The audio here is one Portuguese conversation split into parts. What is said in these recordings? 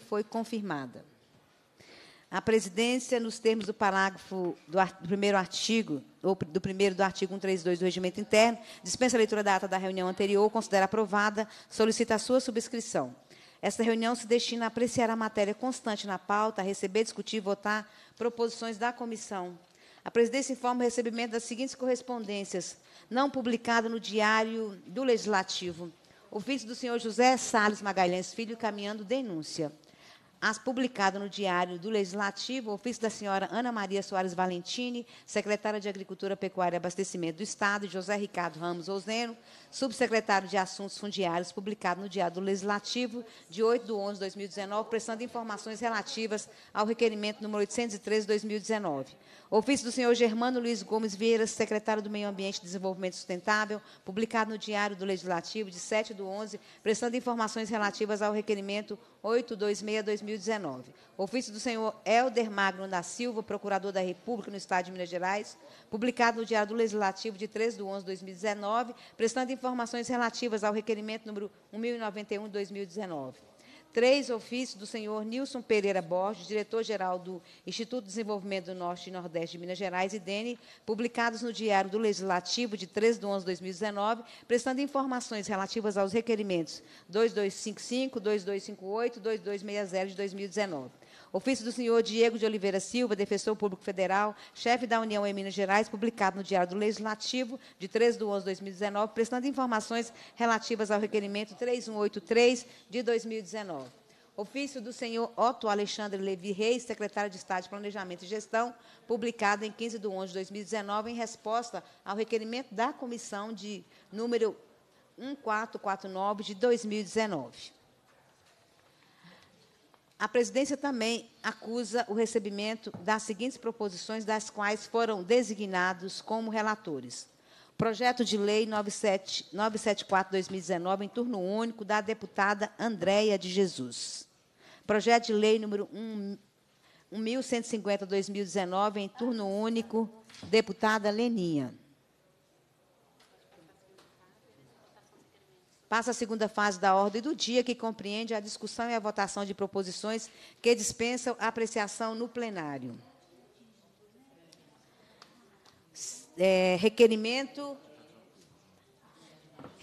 foi confirmada. A presidência, nos termos do parágrafo do, art do primeiro artigo, ou do primeiro do artigo 132 do Regimento Interno, dispensa a leitura da ata da reunião anterior, considera aprovada, solicita a sua subscrição. Esta reunião se destina a apreciar a matéria constante na pauta, a receber, discutir e votar proposições da comissão. A presidência informa o recebimento das seguintes correspondências, não publicada no Diário do Legislativo. Ofício do senhor José Salles Magalhães Filho, caminhando denúncia as publicado no Diário do Legislativo, ofício da senhora Ana Maria Soares Valentini, secretária de Agricultura, Pecuária e Abastecimento do Estado, e José Ricardo Ramos Oseno, subsecretário de Assuntos Fundiários, publicado no Diário do Legislativo, de 8 de 11 de 2019, prestando informações relativas ao requerimento número 813 de 2019. Ofício do senhor Germano Luiz Gomes Vieira, secretário do Meio Ambiente e Desenvolvimento Sustentável, publicado no Diário do Legislativo, de 7 de 11, prestando informações relativas ao requerimento 826-2019. Ofício do senhor Helder Magno da Silva, procurador da República no Estado de Minas Gerais, publicado no Diário do Legislativo de 3 de 11 de 2019, prestando informações relativas ao requerimento número 1091 de 2019. Três ofícios do senhor Nilson Pereira Borges, diretor-geral do Instituto de Desenvolvimento do Norte e Nordeste de Minas Gerais, IDENE, publicados no Diário do Legislativo de 13 de 11 de 2019, prestando informações relativas aos requerimentos 2255, 2258 e 2260 de 2019. Ofício do senhor Diego de Oliveira Silva, defensor público federal, chefe da União em Minas Gerais, publicado no Diário do Legislativo, de 13 de 11 de 2019, prestando informações relativas ao requerimento 3183 de 2019. Ofício do senhor Otto Alexandre Levi Reis, secretário de Estado de Planejamento e Gestão, publicado em 15 de 11 de 2019, em resposta ao requerimento da comissão de número 1449 de 2019. A presidência também acusa o recebimento das seguintes proposições, das quais foram designados como relatores. Projeto de Lei 974-2019, em turno único, da deputada Andréia de Jesus. Projeto de Lei número 1150-2019, em turno único, deputada Leninha. Passa a segunda fase da ordem do dia, que compreende a discussão e a votação de proposições que dispensam apreciação no plenário. É, requerimento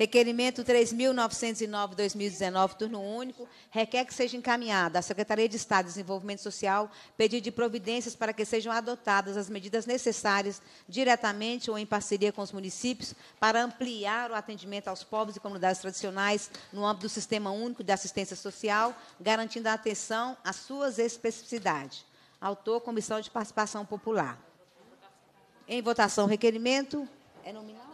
Requerimento 3.909-2019, turno único, requer que seja encaminhada à Secretaria de Estado de Desenvolvimento Social pedido de providências para que sejam adotadas as medidas necessárias, diretamente ou em parceria com os municípios, para ampliar o atendimento aos povos e comunidades tradicionais no âmbito do Sistema Único de Assistência Social, garantindo a atenção às suas especificidades. Autor, Comissão de Participação Popular. Em votação, requerimento. É nominal?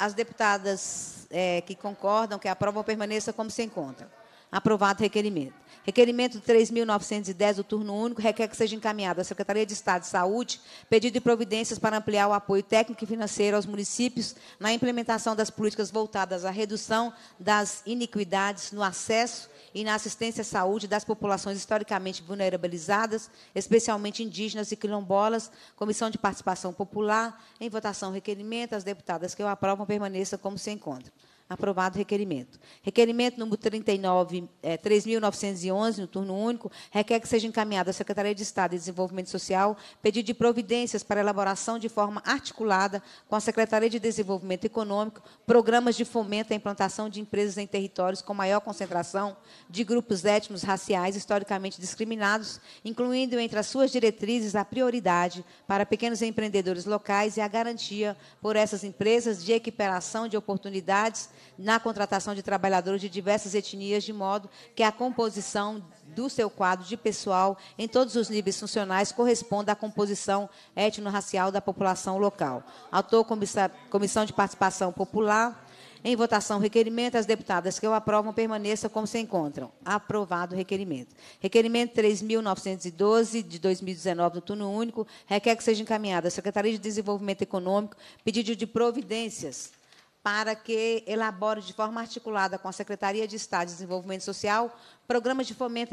As deputadas é, que concordam, que aprovam, permaneça como se encontra. Aprovado o requerimento. Requerimento 3.910, o turno único, requer que seja encaminhado à Secretaria de Estado de Saúde pedido de providências para ampliar o apoio técnico e financeiro aos municípios na implementação das políticas voltadas à redução das iniquidades no acesso e na assistência à saúde das populações historicamente vulnerabilizadas, especialmente indígenas e quilombolas. Comissão de Participação Popular. Em votação, requerimento. As deputadas que o aprovam permaneçam como se encontram. Aprovado o requerimento. Requerimento número 39, é, 3.911, no turno único, requer que seja encaminhado à Secretaria de Estado de Desenvolvimento Social pedido de providências para elaboração de forma articulada com a Secretaria de Desenvolvimento Econômico programas de fomento à implantação de empresas em territórios com maior concentração de grupos étnicos raciais historicamente discriminados, incluindo entre as suas diretrizes a prioridade para pequenos empreendedores locais e a garantia por essas empresas de equiparação de oportunidades na contratação de trabalhadores de diversas etnias, de modo que a composição do seu quadro de pessoal em todos os níveis funcionais corresponda à composição étnico-racial da população local. Autor, Comissão de Participação Popular. Em votação, requerimento. As deputadas que o aprovam permaneçam como se encontram. Aprovado o requerimento. Requerimento 3.912, de 2019, no turno único, requer que seja encaminhada à Secretaria de Desenvolvimento Econômico pedido de providências para que elabore de forma articulada com a Secretaria de Estado de Desenvolvimento Social programas de fomento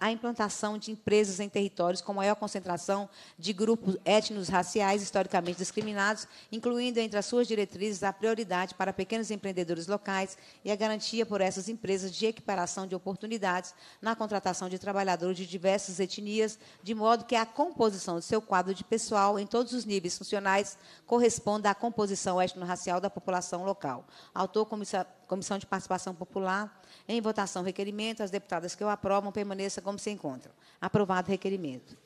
à implantação de empresas em territórios com maior concentração de grupos étnicos raciais historicamente discriminados, incluindo entre as suas diretrizes a prioridade para pequenos empreendedores locais e a garantia por essas empresas de equiparação de oportunidades na contratação de trabalhadores de diversas etnias, de modo que a composição do seu quadro de pessoal em todos os níveis funcionais corresponda à composição étnico-racial da população local. Autor, Comissão de Participação Popular, em votação, requerimento. As deputadas que o aprovam permaneçam como se encontram. Aprovado o requerimento.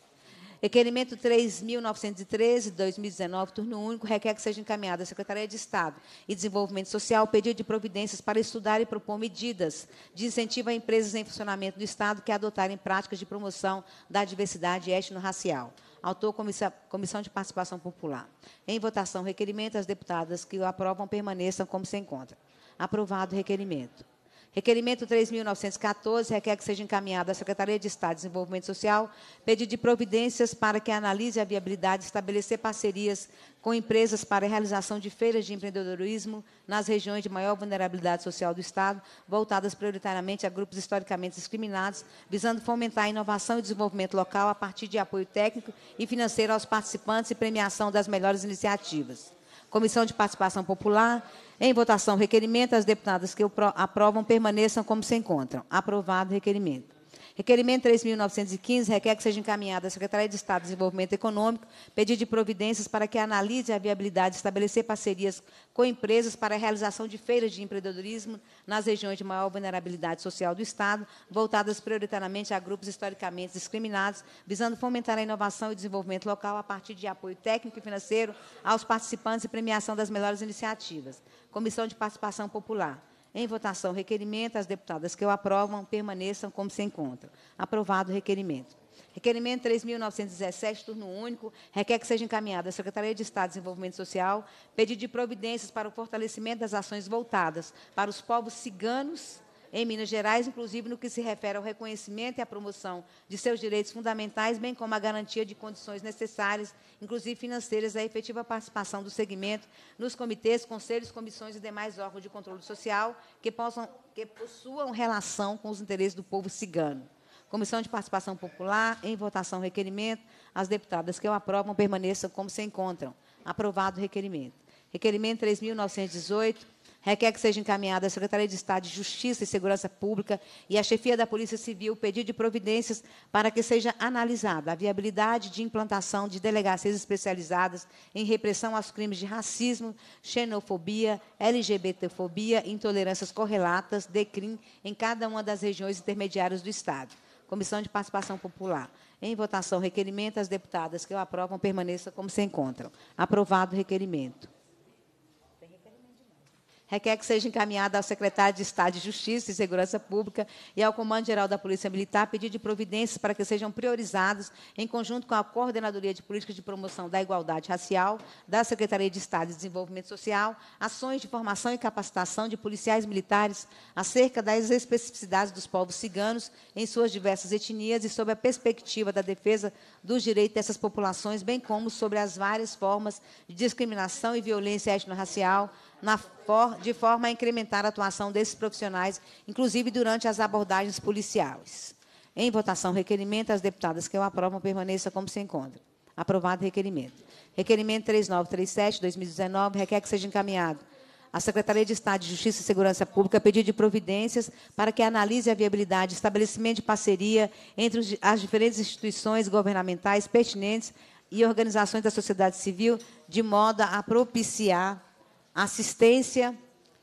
Requerimento 3.913, 2019, turno único, requer que seja encaminhado à Secretaria de Estado e Desenvolvimento Social pedido de providências para estudar e propor medidas de incentivo a empresas em funcionamento do Estado que adotarem práticas de promoção da diversidade étnico-racial. Autor, comissão, de Participação Popular. Em votação, requerimento. As deputadas que o aprovam permaneçam como se encontram. Aprovado o requerimento. Requerimento 3.914 requer que seja encaminhado à Secretaria de Estado de Desenvolvimento Social pedido de providências para que analise a viabilidade de estabelecer parcerias com empresas para a realização de feiras de empreendedorismo nas regiões de maior vulnerabilidade social do Estado, voltadas prioritariamente a grupos historicamente discriminados, visando fomentar a inovação e desenvolvimento local a partir de apoio técnico e financeiro aos participantes e premiação das melhores iniciativas. Comissão de Participação Popular em votação, requerimento. As deputadas que aprovam permaneçam como se encontram. Aprovado o requerimento. Requerimento 3.915 requer que seja encaminhado à Secretaria de Estado de Desenvolvimento Econômico pedido de providências para que analise a viabilidade de estabelecer parcerias com empresas para a realização de feiras de empreendedorismo nas regiões de maior vulnerabilidade social do Estado, voltadas prioritariamente a grupos historicamente discriminados, visando fomentar a inovação e desenvolvimento local a partir de apoio técnico e financeiro aos participantes e premiação das melhores iniciativas. Comissão de Participação Popular. Em votação, requerimento. As deputadas que o aprovam permaneçam como se encontram. Aprovado o requerimento. Requerimento 3.917, turno único, requer que seja encaminhado à Secretaria de Estado de Desenvolvimento Social pedido de providências para o fortalecimento das ações voltadas para os povos ciganos em Minas Gerais, inclusive no que se refere ao reconhecimento e à promoção de seus direitos fundamentais, bem como a garantia de condições necessárias, inclusive financeiras, à efetiva participação do segmento nos comitês, conselhos, comissões e demais órgãos de controle social que, possam, que possuam relação com os interesses do povo cigano. Comissão de Participação Popular, em votação requerimento, as deputadas que o aprovam permaneçam como se encontram. Aprovado o requerimento. Requerimento 3.918, requer que seja encaminhada à Secretaria de Estado de Justiça e Segurança Pública e à chefia da Polícia Civil pedido de providências para que seja analisada a viabilidade de implantação de delegacias especializadas em repressão aos crimes de racismo, xenofobia, LGBTfobia intolerâncias correlatas, DECRIM, em cada uma das regiões intermediárias do Estado. Comissão de Participação Popular. Em votação, requerimento. As deputadas que o aprovam permaneçam como se encontram. Aprovado o requerimento requer que seja encaminhada ao secretário de Estado de Justiça e Segurança Pública e ao Comando-Geral da Polícia Militar pedido de providências para que sejam priorizados, em conjunto com a Coordenadoria de Políticas de Promoção da Igualdade Racial, da Secretaria de Estado de Desenvolvimento Social, ações de formação e capacitação de policiais militares acerca das especificidades dos povos ciganos em suas diversas etnias e sob a perspectiva da defesa dos direitos dessas populações, bem como sobre as várias formas de discriminação e violência étnico-racial, for, de forma a incrementar a atuação desses profissionais, inclusive durante as abordagens policiais. Em votação, requerimento, as deputadas que o aprovam permaneçam como se encontram. Aprovado o requerimento. Requerimento 3937, 2019, requer que seja encaminhado à Secretaria de Estado de Justiça e Segurança Pública pedido de providências para que analise a viabilidade de estabelecimento de parceria entre as diferentes instituições governamentais pertinentes e organizações da sociedade civil, de modo a propiciar assistência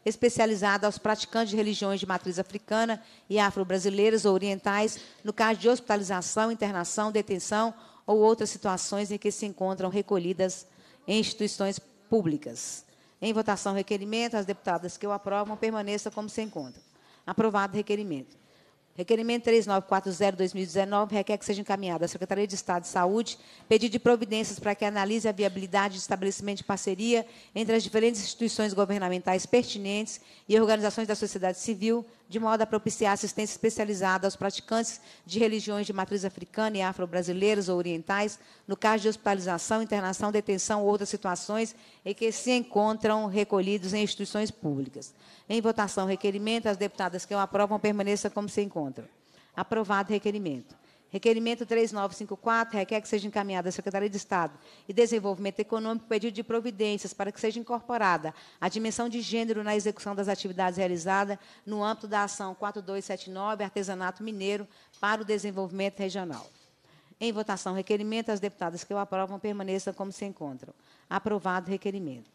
especializada aos praticantes de religiões de matriz africana e afro-brasileiras ou orientais, no caso de hospitalização, internação, detenção ou outras situações em que se encontram recolhidas em instituições públicas. Em votação, requerimento, as deputadas que o aprovam permaneçam como se encontram. Aprovado o requerimento. Requerimento 3940-2019 requer que seja encaminhado à Secretaria de Estado de Saúde pedido de providências para que analise a viabilidade de estabelecimento de parceria entre as diferentes instituições governamentais pertinentes e organizações da sociedade civil, de modo a propiciar assistência especializada aos praticantes de religiões de matriz africana e afro-brasileiras ou orientais, no caso de hospitalização, internação, detenção ou outras situações em que se encontram recolhidos em instituições públicas. Em votação, requerimento. As deputadas que o aprovam permaneça como se encontram. Aprovado o requerimento. Requerimento 3954 requer que seja encaminhada à Secretaria de Estado e Desenvolvimento Econômico pedido de providências para que seja incorporada a dimensão de gênero na execução das atividades realizadas no âmbito da ação 4279 Artesanato Mineiro para o Desenvolvimento Regional. Em votação, requerimento. As deputadas que o aprovam permaneçam como se encontram. Aprovado o requerimento.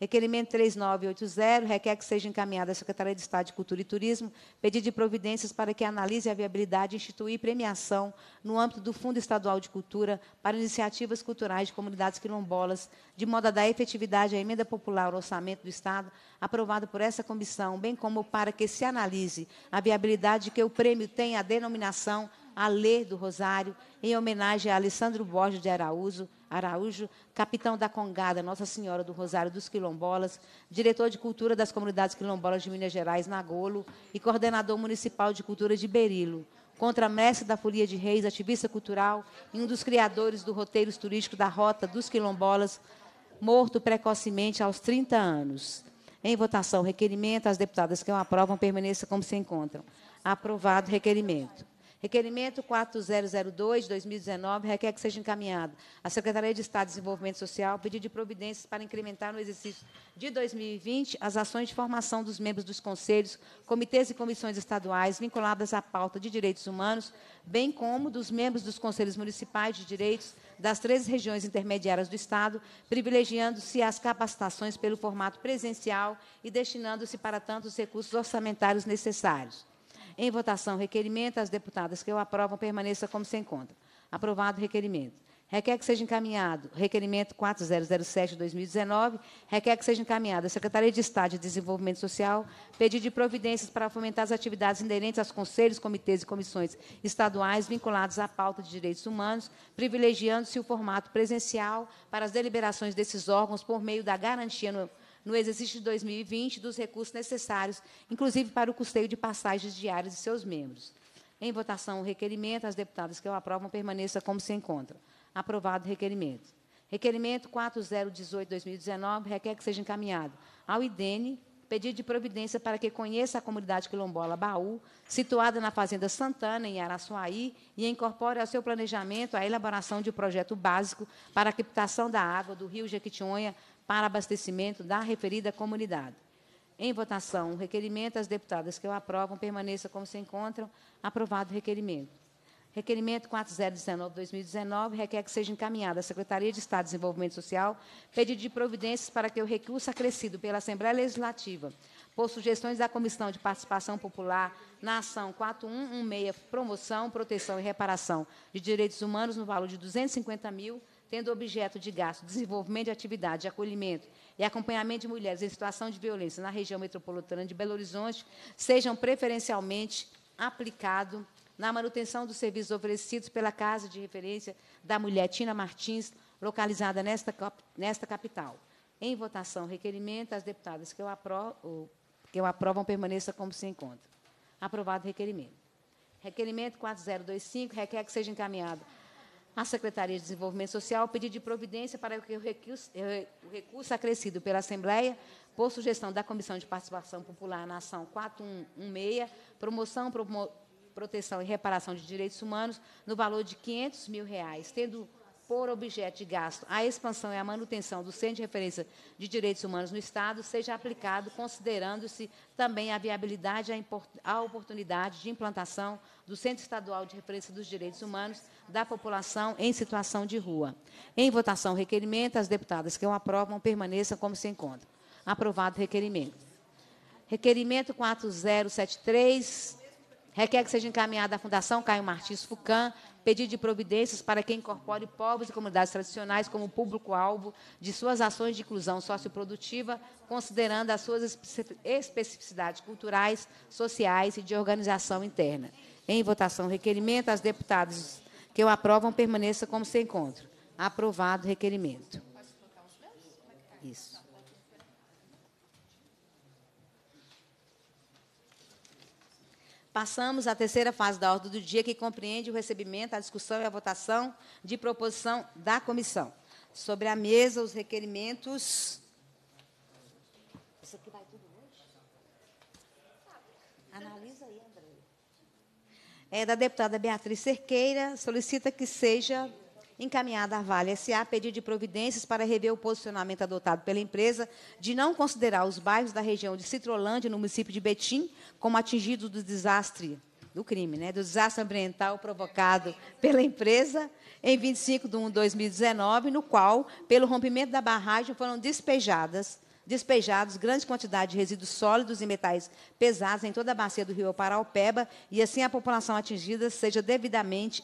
Requerimento 3980 requer que seja encaminhada à Secretaria de Estado de Cultura e Turismo pedido de providências para que analise a viabilidade de instituir premiação no âmbito do Fundo Estadual de Cultura para iniciativas culturais de comunidades quilombolas, de modo a dar efetividade à emenda popular ao orçamento do Estado, aprovada por essa comissão, bem como para que se analise a viabilidade de que o prêmio tenha a denominação Alê do Rosário, em homenagem a Alessandro Borges de Araújo, Araújo, capitão da Congada Nossa Senhora do Rosário dos Quilombolas, diretor de Cultura das Comunidades Quilombolas de Minas Gerais, Nagolo, e coordenador municipal de Cultura de Berilo. Contramestre da Folia de Reis, ativista cultural e um dos criadores do roteiro turístico da Rota dos Quilombolas, morto precocemente aos 30 anos. Em votação, requerimento. As deputadas que o aprovam permaneçam como se encontram. Aprovado requerimento. Requerimento 4002 de 2019 requer que seja encaminhado à Secretaria de Estado de Desenvolvimento Social pedido de providências para incrementar no exercício de 2020 as ações de formação dos membros dos conselhos, comitês e comissões estaduais vinculadas à pauta de direitos humanos, bem como dos membros dos conselhos municipais de direitos das três regiões intermediárias do Estado, privilegiando-se as capacitações pelo formato presencial e destinando-se para tanto os recursos orçamentários necessários. Em votação, requerimento. As deputadas que o aprovam permaneça como se encontra. Aprovado o requerimento. Requer que seja encaminhado requerimento 4007 de 2019, requer que seja encaminhado à Secretaria de Estado de Desenvolvimento Social pedido de providências para fomentar as atividades inerentes aos conselhos, comitês e comissões estaduais vinculados à pauta de direitos humanos, privilegiando-se o formato presencial para as deliberações desses órgãos por meio da garantia no no exercício de 2020 dos recursos necessários, inclusive para o custeio de passagens diárias de seus membros. Em votação, o requerimento, as deputadas que o aprovam permaneça como se encontra. Aprovado o requerimento. Requerimento 4018-2019 requer que seja encaminhado ao IDENE pedido de providência para que conheça a comunidade quilombola Baú, situada na Fazenda Santana, em Araçuaí, e incorpore ao seu planejamento a elaboração de um projeto básico para a captação da água do rio Jequitinhonha para abastecimento da referida comunidade. Em votação, o requerimento, as deputadas que o aprovam permaneça como se encontram. Aprovado o requerimento. Requerimento 4019-2019 requer que seja encaminhado à Secretaria de Estado de Desenvolvimento Social pedido de providências para que o recurso acrescido pela Assembleia Legislativa por sugestões da Comissão de Participação Popular na ação 4116, promoção, proteção e reparação de direitos humanos no valor de 250 mil, tendo objeto de gasto desenvolvimento de atividade de acolhimento e acompanhamento de mulheres em situação de violência na região metropolitana de Belo Horizonte, sejam preferencialmente aplicados na manutenção dos serviços oferecidos pela Casa de Referência da Mulher Tina Martins, localizada nesta, nesta capital. Em votação, requerimento, as deputadas que eu, aprovo, que eu aprovam permaneça como se encontra. Aprovado o requerimento. Requerimento 4025 requer que seja encaminhado à Secretaria de Desenvolvimento Social pedido de providência para que o recurso, eh, o recurso acrescido pela Assembleia, por sugestão da Comissão de Participação Popular na ação 4116, promoção, promo, proteção e reparação de direitos humanos, no valor de 500 mil reais, tendo por objeto de gasto a expansão e a manutenção do Centro de Referência de Direitos Humanos no Estado, seja aplicado considerando-se também a viabilidade e a oportunidade de implantação do Centro Estadual de Referência dos Direitos Humanos da população em situação de rua. Em votação, requerimento, as deputadas que o aprovam permaneçam como se encontram. Aprovado o requerimento. Requerimento 4073, requer que seja encaminhado à Fundação Caio Martins Fucan pedido de providências para que incorpore povos e comunidades tradicionais como público-alvo de suas ações de inclusão socioprodutiva, considerando as suas especificidades culturais, sociais e de organização interna. Em votação, requerimento. As deputadas que o aprovam permaneça como se encontra. Aprovado o requerimento. Isso. Passamos à terceira fase da ordem do dia, que compreende o recebimento, a discussão e a votação de proposição da comissão. Sobre a mesa, os requerimentos. Isso aqui vai tudo hoje? Analisa aí, André. É da deputada Beatriz Cerqueira, solicita que seja encaminhada à Vale SA pedido de providências para rever o posicionamento adotado pela empresa de não considerar os bairros da região de Citrolândia, no município de Betim, como atingidos do desastre do crime, né, do desastre ambiental provocado pela empresa em 25 de 1 de 2019, no qual, pelo rompimento da barragem, foram despejadas despejados grande quantidade de resíduos sólidos e metais pesados em toda a bacia do rio Paraupeba e assim a população atingida seja devidamente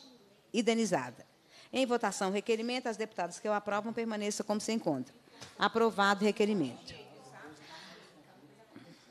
indenizada. Em votação, requerimento. As deputadas que o aprovam permaneçam como se encontra. Aprovado o requerimento.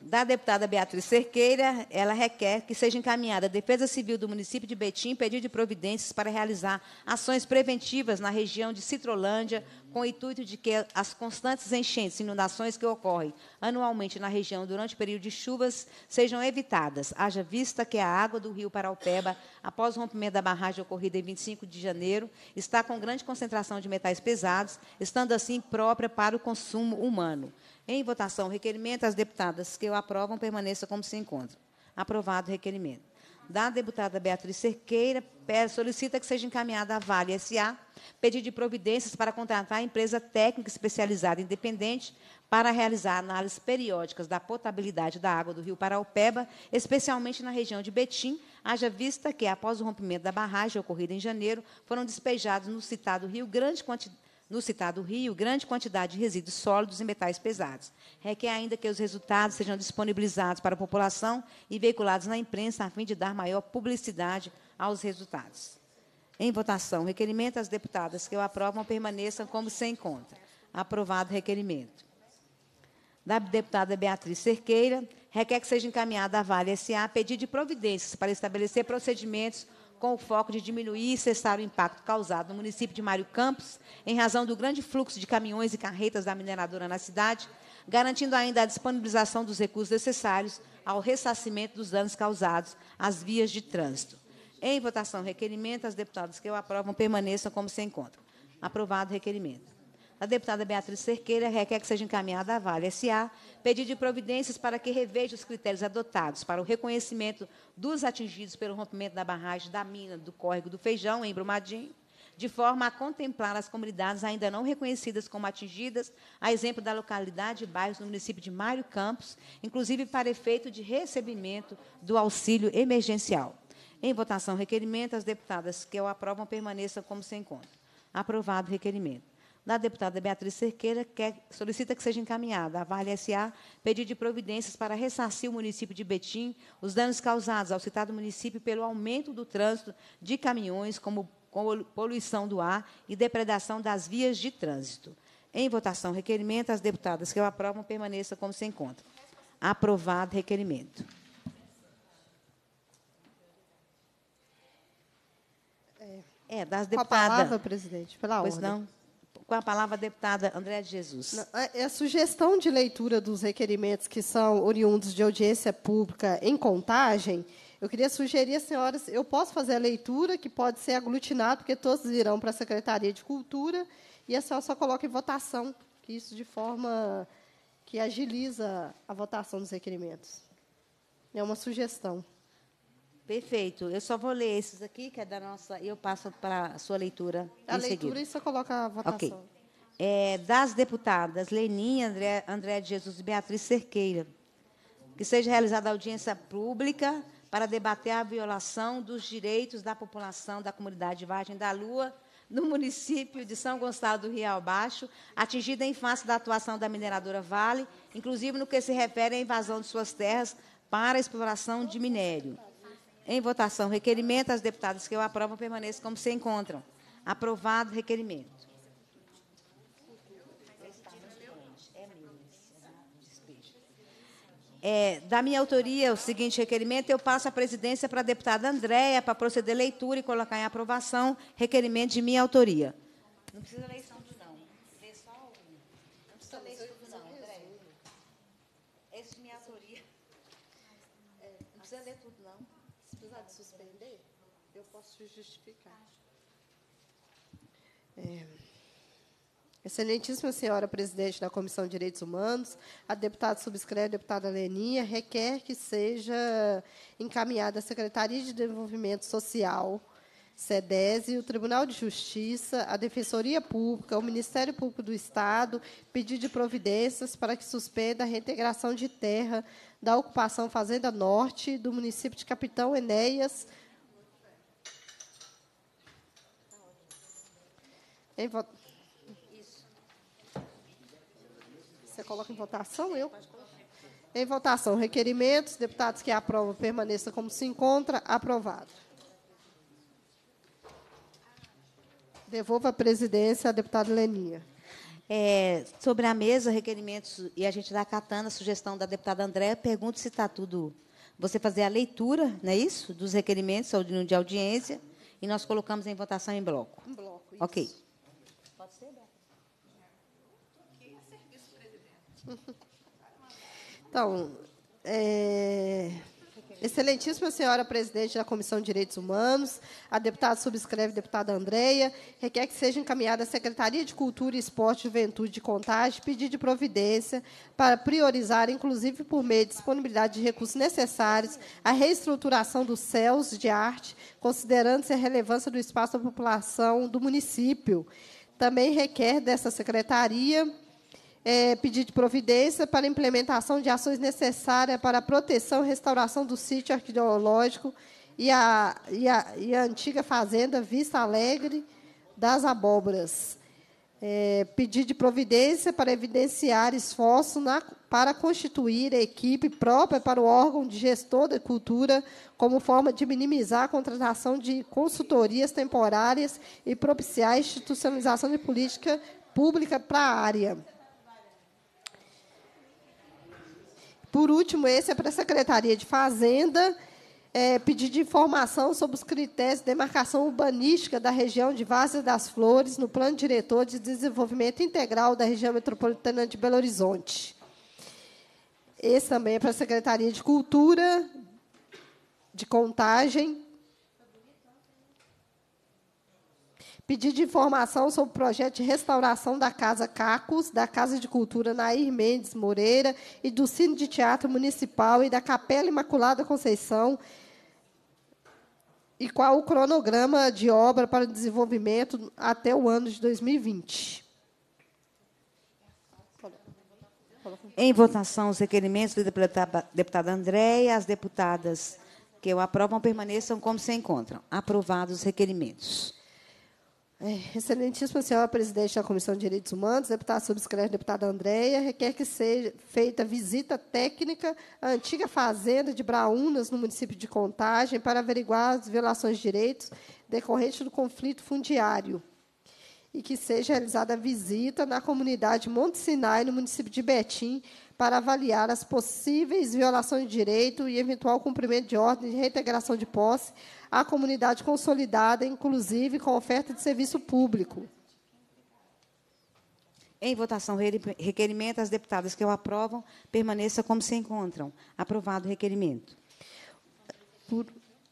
Da deputada Beatriz Cerqueira, ela requer que seja encaminhada à Defesa Civil do município de Betim pedido de providências para realizar ações preventivas na região de Citrolândia, com o intuito de que as constantes enchentes e inundações que ocorrem anualmente na região durante o período de chuvas sejam evitadas, haja vista que a água do rio Paraupeba, após o rompimento da barragem ocorrida em 25 de janeiro, está com grande concentração de metais pesados, estando assim própria para o consumo humano. Em votação, requerimento, as deputadas que o aprovam permaneçam como se encontram. Aprovado o requerimento da deputada Beatriz Cerqueira, solicita que seja encaminhada à Vale S.A. pedido de providências para contratar a empresa técnica especializada independente para realizar análises periódicas da potabilidade da água do rio Paraupeba, especialmente na região de Betim, haja vista que, após o rompimento da barragem ocorrido em janeiro, foram despejados no citado rio grande quantidade no citado rio, grande quantidade de resíduos sólidos e metais pesados. Requer ainda que os resultados sejam disponibilizados para a população e veiculados na imprensa, a fim de dar maior publicidade aos resultados. Em votação, requerimento às deputadas que o aprovam permaneçam como se encontra. Aprovado o requerimento. Da deputada Beatriz Cerqueira, requer que seja encaminhada à Vale S.A. pedido de providências para estabelecer procedimentos com o foco de diminuir e cessar o impacto causado no município de Mário Campos, em razão do grande fluxo de caminhões e carretas da mineradora na cidade, garantindo ainda a disponibilização dos recursos necessários ao ressarcimento dos danos causados às vias de trânsito. Em votação, requerimento, as deputadas que o aprovam permaneçam como se encontram. Aprovado o requerimento. A deputada Beatriz Cerqueira requer que seja encaminhada à Vale S.A. pedido de providências para que reveja os critérios adotados para o reconhecimento dos atingidos pelo rompimento da barragem da mina do córrego do Feijão, em Brumadinho, de forma a contemplar as comunidades ainda não reconhecidas como atingidas, a exemplo da localidade e bairros no município de Mário Campos, inclusive para efeito de recebimento do auxílio emergencial. Em votação, requerimento, as deputadas que o aprovam permaneçam como se encontram. Aprovado o requerimento da deputada Beatriz Cerqueira, que solicita que seja encaminhada à Vale S.A. pedido de providências para ressarcir o município de Betim os danos causados ao citado município pelo aumento do trânsito de caminhões, como poluição do ar e depredação das vias de trânsito. Em votação, requerimento, as deputadas que o aprovam permaneçam como se encontram. Aprovado requerimento. É, das deputadas. Com a palavra, presidente, pela pois ordem. não. Com a palavra, a deputada André de Jesus. É, é a sugestão de leitura dos requerimentos que são oriundos de audiência pública em contagem, eu queria sugerir às senhoras, eu posso fazer a leitura, que pode ser aglutinado, porque todos irão para a Secretaria de Cultura, e a senhora só coloca em votação, que isso de forma que agiliza a votação dos requerimentos. É uma sugestão. Perfeito. Eu só vou ler esses aqui, que é da nossa. E eu passo para a sua leitura. A leitura e você coloca a votação. Ok. É, das deputadas Leninha, André, André de Jesus e Beatriz Cerqueira, que seja realizada audiência pública para debater a violação dos direitos da população da comunidade Vargem da Lua, no município de São Gonçalo do Real Baixo, atingida em face da atuação da mineradora Vale, inclusive no que se refere à invasão de suas terras para a exploração de minério. Em votação, requerimento. As deputadas que eu aprovo permaneçam como se encontram. Aprovado o requerimento. É, da minha autoria, o seguinte requerimento, eu passo a presidência para a deputada Andréia para proceder leitura e colocar em aprovação requerimento de minha autoria. Não precisa eleição tudo, não. Lê só um. Não precisa ler isso tudo, não, Andréia. Esse de minha autoria. Não precisa ler tudo, não. Se precisar de suspender, posso justificar. É. Excelentíssima senhora presidente da Comissão de Direitos Humanos, a deputada subscreve, a deputada Leninha, requer que seja encaminhada à Secretaria de Desenvolvimento Social, SEDES, o Tribunal de Justiça, a Defensoria Pública, o Ministério Público do Estado, pedido de providências para que suspenda a reintegração de terra da ocupação Fazenda Norte do município de Capitão Enéas. Em voto. Você coloca em votação? Eu? Em votação, requerimentos. Deputados que aprovam, permaneça como se encontra. Aprovado. Devolvo a presidência à deputada Leninha. É, sobre a mesa, requerimentos, e a gente está acatando a sugestão da deputada Andréa, pergunto se está tudo. Você fazer a leitura, não é isso? Dos requerimentos de audiência, e nós colocamos em votação em bloco. Em bloco. Isso. Ok. Então, é, excelentíssima senhora presidente da Comissão de Direitos Humanos, a deputada subscreve, deputada Andreia, requer que seja encaminhada à Secretaria de Cultura, Esporte e Juventude de Contagem, pedido de providência para priorizar, inclusive por meio de disponibilidade de recursos necessários, a reestruturação dos céus de arte, considerando-se a relevância do espaço da população do município. Também requer dessa secretaria é, pedido de providência para implementação de ações necessárias para a proteção e restauração do sítio arqueológico e a, e a, e a antiga fazenda Vista Alegre das Abóboras. É, pedido de providência para evidenciar esforço na, para constituir a equipe própria para o órgão de gestor da cultura, como forma de minimizar a contratação de consultorias temporárias e propiciar a institucionalização de política pública para a área. Por último, esse é para a Secretaria de Fazenda, é, pedir de informação sobre os critérios de demarcação urbanística da região de Várzea das Flores no Plano Diretor de Desenvolvimento Integral da Região Metropolitana de Belo Horizonte. Esse também é para a Secretaria de Cultura, de Contagem, Pedido de informação sobre o projeto de restauração da Casa Cacos, da Casa de Cultura Nair Mendes Moreira e do Cine de Teatro Municipal e da Capela Imaculada Conceição. E qual o cronograma de obra para o desenvolvimento até o ano de 2020. Em votação, os requerimentos da deputada, deputada Andréia, as deputadas que o aprovam permaneçam como se encontram. Aprovados os requerimentos. É, excelentíssima senhora presidente da Comissão de Direitos Humanos, deputada subscreve, deputada Andréia, requer que seja feita visita técnica à antiga fazenda de Braunas, no município de Contagem, para averiguar as violações de direitos decorrentes do conflito fundiário. E que seja realizada a visita na comunidade Monte Sinai, no município de Betim, para avaliar as possíveis violações de direito e eventual cumprimento de ordem de reintegração de posse à comunidade consolidada, inclusive com oferta de serviço público. Em votação, requerimento, as deputadas que o aprovam permaneça como se encontram. Aprovado o requerimento. Por,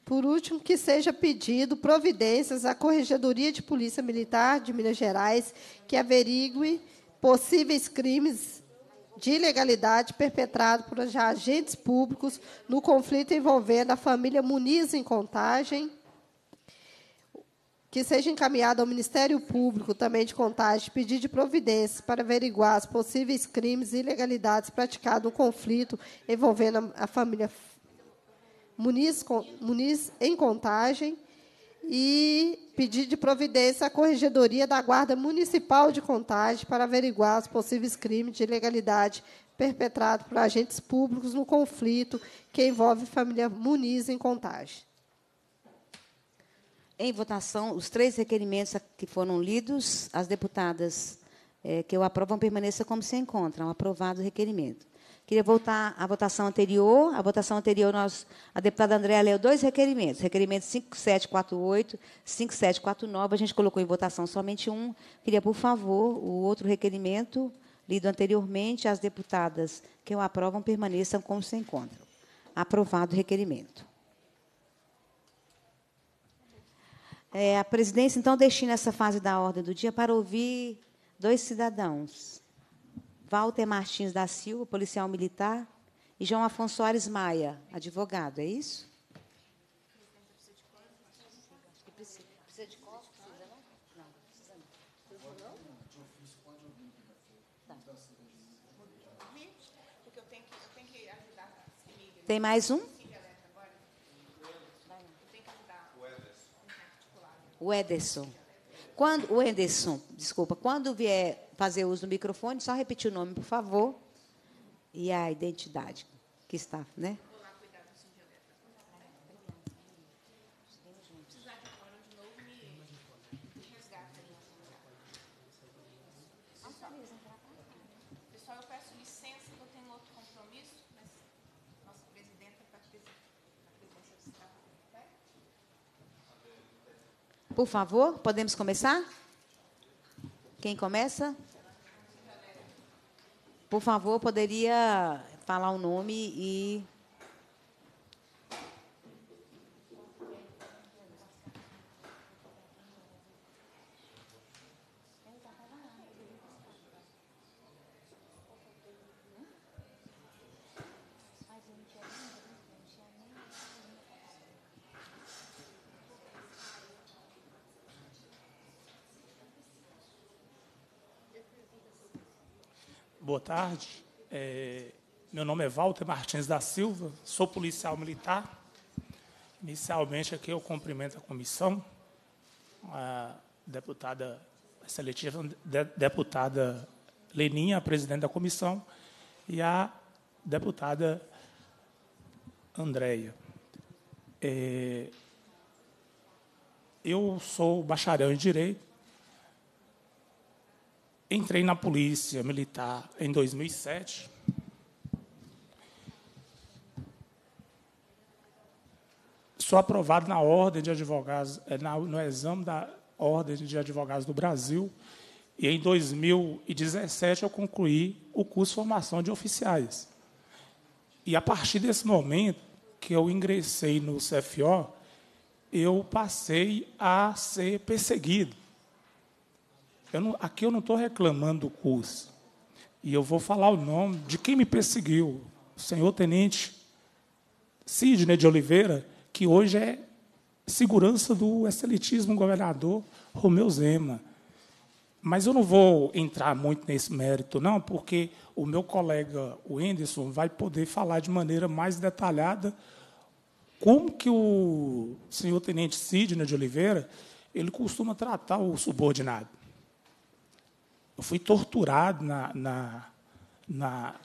por último, que seja pedido providências à Corregedoria de Polícia Militar de Minas Gerais que averigue possíveis crimes de ilegalidade perpetrado por agentes públicos no conflito envolvendo a família Muniz em Contagem, que seja encaminhado ao Ministério Público também de Contagem pedido de providências para averiguar os possíveis crimes e ilegalidades praticados no conflito envolvendo a, família Muniz, Muniz em Contagem e pedir de providência à Corregedoria da Guarda Municipal de Contagem para averiguar os possíveis crimes de ilegalidade perpetrados por agentes públicos no conflito que envolve a família Muniz em Contagem. Em votação, os três requerimentos que foram lidos, as deputadas é, que o aprovam permaneçam como se encontram. Aprovado o requerimento. Queria voltar à votação anterior. A votação anterior, nós, a deputada Andréa leu dois requerimentos. Requerimento 5748, 5749. A gente colocou em votação somente um. Queria, por favor, o outro requerimento, lido anteriormente, as deputadas que o aprovam permaneçam como se encontram. Aprovado o requerimento. É, a presidência, então, destina essa fase da ordem do dia para ouvir dois cidadãos. Walter Martins da Silva, policial militar, e João Afonso Soares Maia, advogado, é isso? Precisa de? Precisa não? Não, precisa não. Tem mais um? O Ederson. Quando, o Ederson, desculpa, quando vier fazer uso do microfone, só repetir o nome, por favor, e a identidade que está, né? Pessoal, eu peço licença, que eu tenho outro compromisso, mas nossa presidenta está na presença do Estado. Por favor, podemos começar? Quem começa? Por favor, poderia falar o nome e. tarde. É, meu nome é Walter Martins da Silva, sou policial militar. Inicialmente, aqui eu cumprimento a comissão, a deputada seletiva, de, deputada Leninha, a presidente da comissão, e a deputada Andréia. É, eu sou bacharel em Direito, Entrei na polícia militar em 2007. Sou aprovado na ordem de advogados, eh, no exame da ordem de advogados do Brasil. E em 2017 eu concluí o curso de formação de oficiais. E a partir desse momento que eu ingressei no CFO, eu passei a ser perseguido. Eu não, aqui eu não estou reclamando do curso. E eu vou falar o nome de quem me perseguiu. O senhor tenente Sidney de Oliveira, que hoje é segurança do excelentíssimo governador Romeu Zema. Mas eu não vou entrar muito nesse mérito, não, porque o meu colega, o Anderson, vai poder falar de maneira mais detalhada como que o senhor tenente Sidney de Oliveira ele costuma tratar o subordinado. Eu fui torturado na, na, na,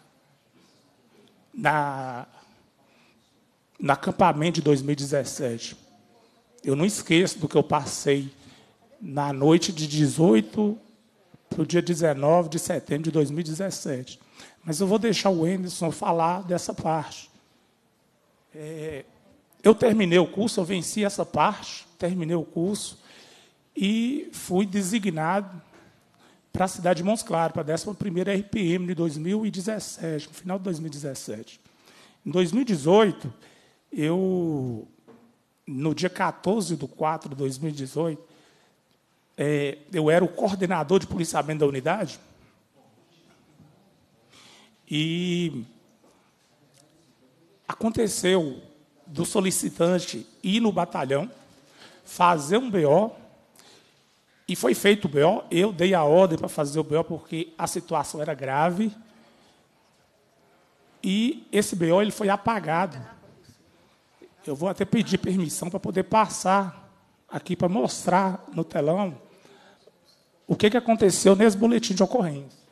na, no acampamento de 2017. Eu não esqueço do que eu passei na noite de 18 para o dia 19 de setembro de 2017. Mas eu vou deixar o Anderson falar dessa parte. É, eu terminei o curso, eu venci essa parte, terminei o curso e fui designado para a cidade de Montes Claros, para a 11ª RPM de 2017, no final de 2017. Em 2018, eu, no dia 14 de 4 de 2018, é, eu era o coordenador de policiamento da unidade, e aconteceu do solicitante ir no batalhão, fazer um BO, e foi feito o BO, eu dei a ordem para fazer o BO porque a situação era grave. E esse BO ele foi apagado. Eu vou até pedir permissão para poder passar aqui para mostrar no telão o que, que aconteceu nesse boletim de ocorrência.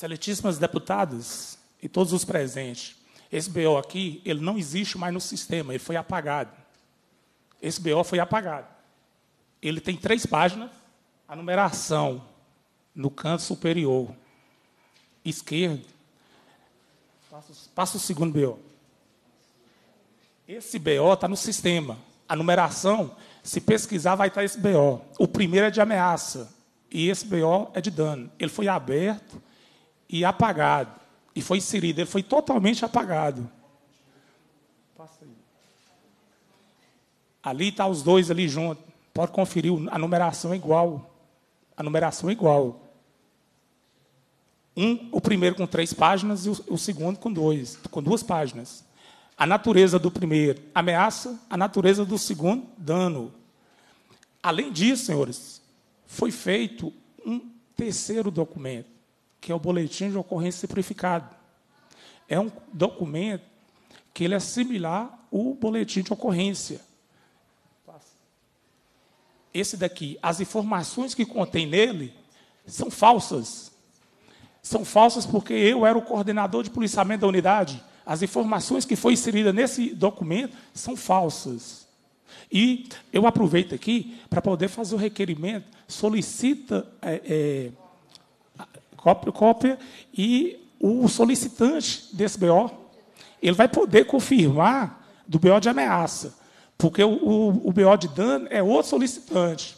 Excelentíssimas deputadas e todos os presentes, esse BO aqui, ele não existe mais no sistema, ele foi apagado. Esse BO foi apagado. Ele tem três páginas, a numeração no canto superior esquerdo. Passa, o segundo BO. Esse BO está no sistema. A numeração, se pesquisar, vai estar esse BO. O primeiro é de ameaça e esse BO é de dano. Ele foi aberto e apagado. E foi inserido, ele foi totalmente apagado. Ali está os dois ali juntos. Pode conferir, a numeração é igual. A numeração é igual. Um, o primeiro com três páginas e o, o segundo com dois, com duas páginas. A natureza do primeiro, ameaça, a natureza do segundo, dano. Além disso, senhores, foi feito um terceiro documento que é o boletim de ocorrência simplificado. É um documento que ele é similar ao boletim de ocorrência. Esse daqui, as informações que contém nele são falsas. São falsas porque eu era o coordenador de policiamento da unidade. As informações que foram inseridas nesse documento são falsas. E eu aproveito aqui para poder fazer o requerimento, solicita é, é, cópia, cópia e o solicitante desse BO, ele vai poder confirmar do BO de ameaça, porque o, o, o BO de dano é outro solicitante.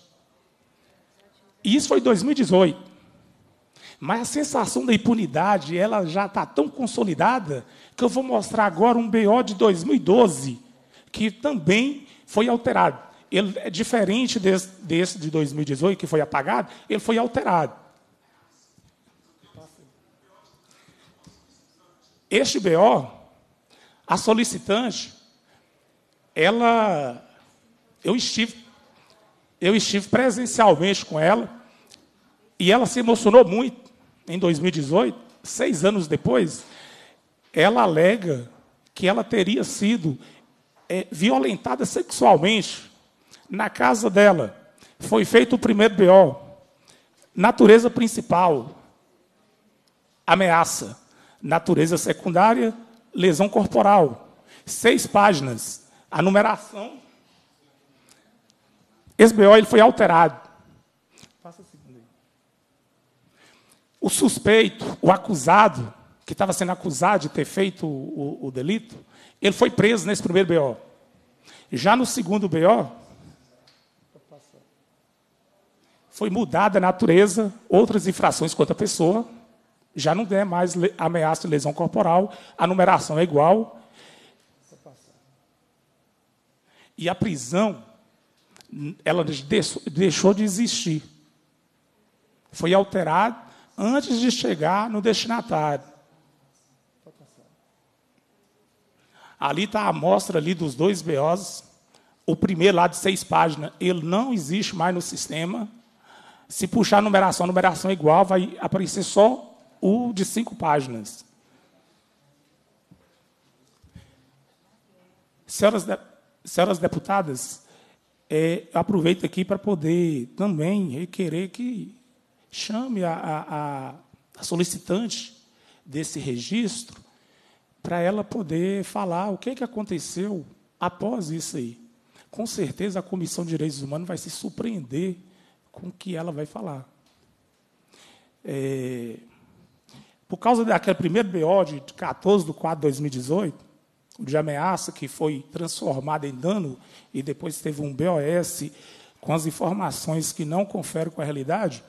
E isso foi em 2018. Mas a sensação da impunidade, ela já está tão consolidada, que eu vou mostrar agora um BO de 2012, que também foi alterado. Ele é diferente desse, desse de 2018, que foi apagado, ele foi alterado. Este BO, a solicitante, ela, eu estive, eu estive presencialmente com ela e ela se emocionou muito em 2018, seis anos depois, ela alega que ela teria sido é, violentada sexualmente na casa dela. Foi feito o primeiro BO. Natureza principal, ameaça. Natureza secundária, lesão corporal. Seis páginas. A numeração. Esse BO ele foi alterado. O suspeito, o acusado, que estava sendo acusado de ter feito o, o, o delito, ele foi preso nesse primeiro BO. Já no segundo BO, foi mudada a natureza, outras infrações contra a pessoa, já não é mais ameaça de lesão corporal, a numeração é igual. E a prisão, ela deixou de existir. Foi alterada antes de chegar no destinatário. Ali está a amostra ali dos dois BOs. O primeiro lá de seis páginas, ele não existe mais no sistema. Se puxar a numeração, a numeração é igual, vai aparecer só o de cinco páginas. Senhoras, de, senhoras deputadas, é, aproveito aqui para poder também requerer que chame a, a, a solicitante desse registro para ela poder falar o que, que aconteceu após isso aí. Com certeza a Comissão de Direitos Humanos vai se surpreender com o que ela vai falar. É, por causa daquele primeiro BO de 14 de 4 de 2018, de ameaça que foi transformado em dano, e depois teve um BOS com as informações que não conferem com a realidade,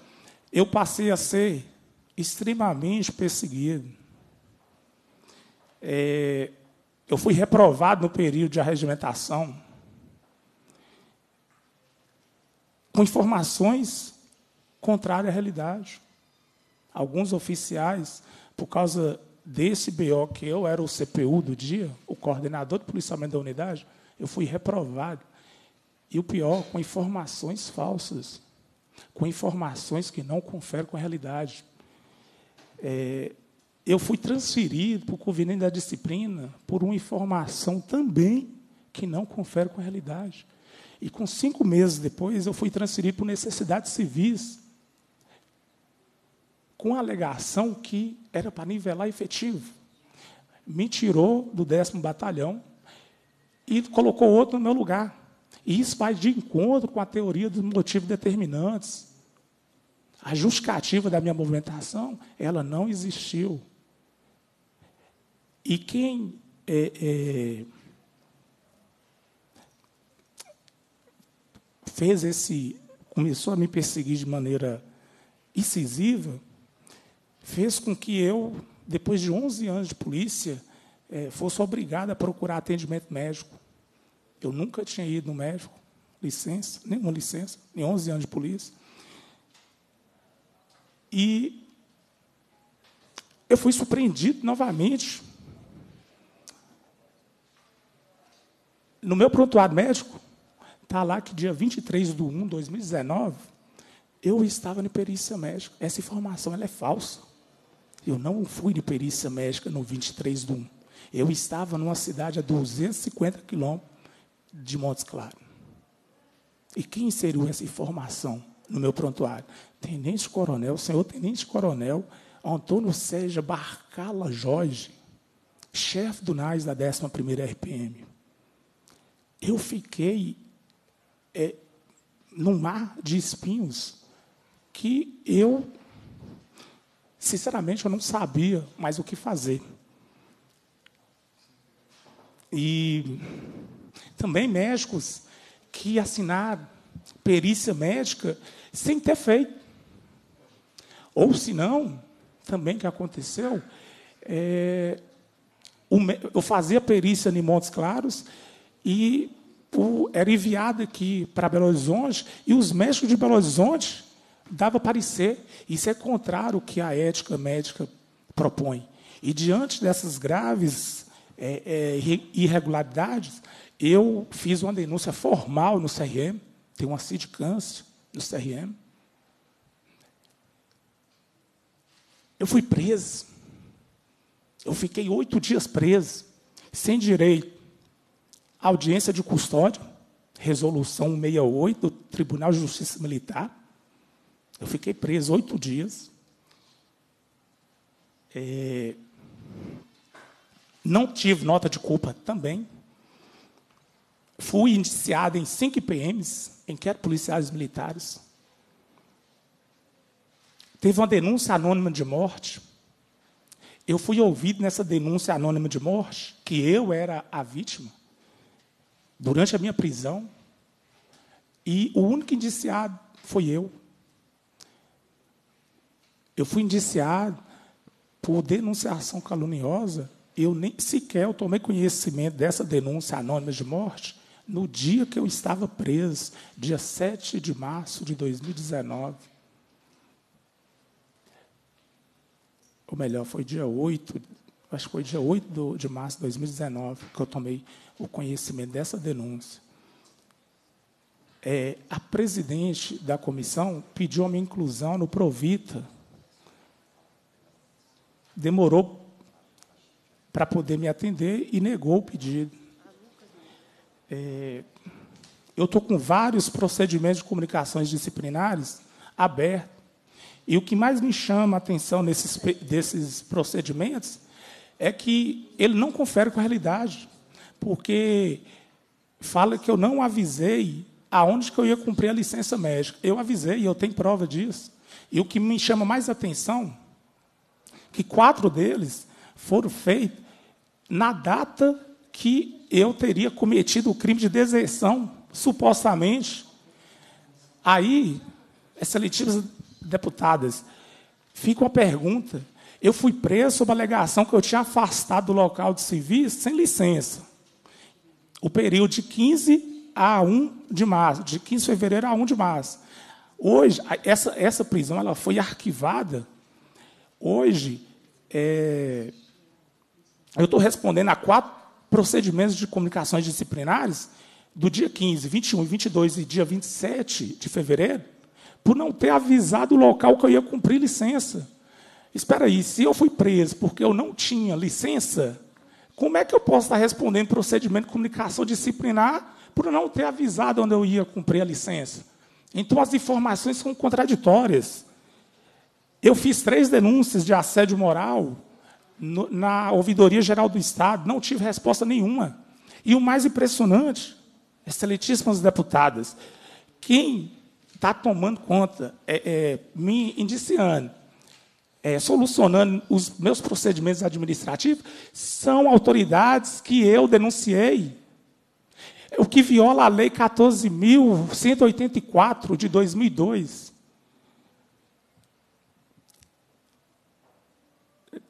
eu passei a ser extremamente perseguido. É, eu fui reprovado no período de arregimentação com informações contrárias à realidade. Alguns oficiais por causa desse BO que eu era o CPU do dia, o coordenador de policiamento da unidade, eu fui reprovado. E o pior, com informações falsas, com informações que não conferem com a realidade. É, eu fui transferido para o convênio da disciplina por uma informação também que não confere com a realidade. E com cinco meses depois, eu fui transferido por necessidades civis, com a alegação que era para nivelar efetivo. Me tirou do décimo batalhão e colocou outro no meu lugar. E isso vai de encontro com a teoria dos motivos determinantes. A justificativa da minha movimentação, ela não existiu. E quem é, é, fez esse, começou a me perseguir de maneira incisiva, fez com que eu, depois de 11 anos de polícia, é, fosse obrigado a procurar atendimento médico. Eu nunca tinha ido no médico, licença, nenhuma licença, nem 11 anos de polícia. E eu fui surpreendido novamente. No meu prontuário médico, está lá que dia 23 de 1 de 2019, eu estava em perícia médica. Essa informação ela é falsa. Eu não fui de perícia médica no 23 de 1. Eu estava numa cidade a 250 quilômetros de Montes Claros. E quem inseriu essa informação no meu prontuário? Tenente Coronel, senhor Tenente Coronel Antônio Sérgio Barcala Jorge, chefe do NAS da 11ª RPM. Eu fiquei é, num mar de espinhos que eu, sinceramente, eu não sabia mais o que fazer. E também médicos que assinaram perícia médica sem ter feito. Ou se não, também que aconteceu, é, eu fazia perícia em Montes Claros e o, era enviado aqui para Belo Horizonte e os médicos de Belo Horizonte davam parecer. Isso é contrário ao que a ética médica propõe. E diante dessas graves é, é, irregularidades, eu fiz uma denúncia formal no CRM, tem uma sindicância no CRM. Eu fui preso. Eu fiquei oito dias preso, sem direito à audiência de custódia, resolução 168 do Tribunal de Justiça Militar. Eu fiquei preso oito dias. É, não tive nota de culpa também. Fui indiciado em cinco IPMs, inquérito policiais militares. Teve uma denúncia anônima de morte. Eu fui ouvido nessa denúncia anônima de morte, que eu era a vítima, durante a minha prisão. E o único indiciado foi eu. Eu fui indiciado por denunciação caluniosa. Eu nem sequer eu tomei conhecimento dessa denúncia anônima de morte no dia que eu estava preso, dia 7 de março de 2019. Ou melhor, foi dia 8, acho que foi dia 8 de março de 2019 que eu tomei o conhecimento dessa denúncia. É, a presidente da comissão pediu a minha inclusão no Provita. Demorou para poder me atender e negou o pedido. É, eu estou com vários procedimentos de comunicações disciplinares abertos. E o que mais me chama a atenção nesses desses procedimentos é que ele não confere com a realidade, porque fala que eu não avisei aonde que eu ia cumprir a licença médica. Eu avisei, e eu tenho prova disso. E o que me chama mais atenção que quatro deles foram feitos na data que eu teria cometido o crime de deserção, supostamente. Aí, excelentíssimas deputadas, fica uma pergunta. Eu fui preso sob a alegação que eu tinha afastado do local de serviço sem licença. O período de 15 a 1 de março, de 15 de fevereiro a 1 de março. Hoje, essa, essa prisão ela foi arquivada. Hoje, é, Eu estou respondendo a quatro procedimentos de comunicações disciplinares do dia 15, 21, 22 e dia 27 de fevereiro, por não ter avisado o local que eu ia cumprir licença. Espera aí, se eu fui preso porque eu não tinha licença, como é que eu posso estar respondendo procedimento de comunicação disciplinar por não ter avisado onde eu ia cumprir a licença? Então as informações são contraditórias. Eu fiz três denúncias de assédio moral no, na Ouvidoria Geral do Estado, não tive resposta nenhuma. E o mais impressionante, excelentíssimas deputadas, quem está tomando conta, é, é, me indiciando, é, solucionando os meus procedimentos administrativos, são autoridades que eu denunciei. O que viola a Lei 14.184 de 2002.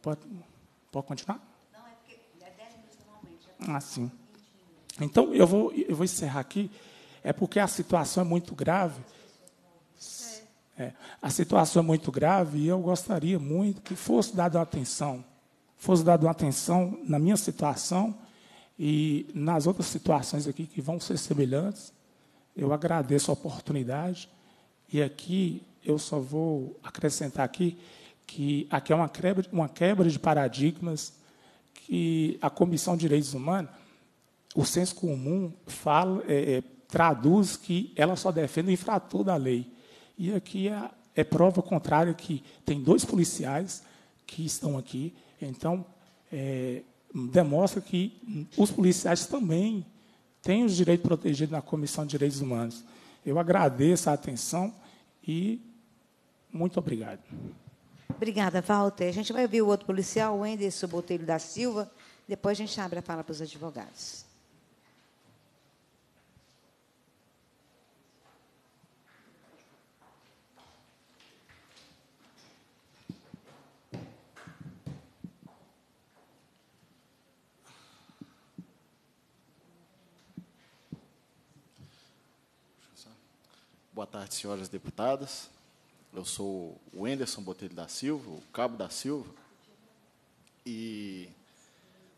Pode, pode continuar? Não, é porque é 10 minutos normalmente. Ah, sim. Então, eu vou, eu vou encerrar aqui. É porque a situação é muito grave. É, a situação é muito grave e eu gostaria muito que fosse dada atenção. Fosse dada atenção na minha situação e nas outras situações aqui que vão ser semelhantes. Eu agradeço a oportunidade. E aqui eu só vou acrescentar aqui que aqui é uma quebra, uma quebra de paradigmas que a Comissão de Direitos Humanos, o senso comum, fala, é, é, traduz que ela só defende o infrator da lei. E aqui é, é prova contrária que tem dois policiais que estão aqui. Então, é, demonstra que os policiais também têm os direitos protegidos na Comissão de Direitos Humanos. Eu agradeço a atenção e muito obrigado. Obrigada, Walter. A gente vai ouvir o outro policial, o Enderson Botelho da Silva. Depois a gente abre a fala para os advogados. Boa tarde, senhoras deputadas. Eu sou o Enderson Botelho da Silva, o Cabo da Silva. E,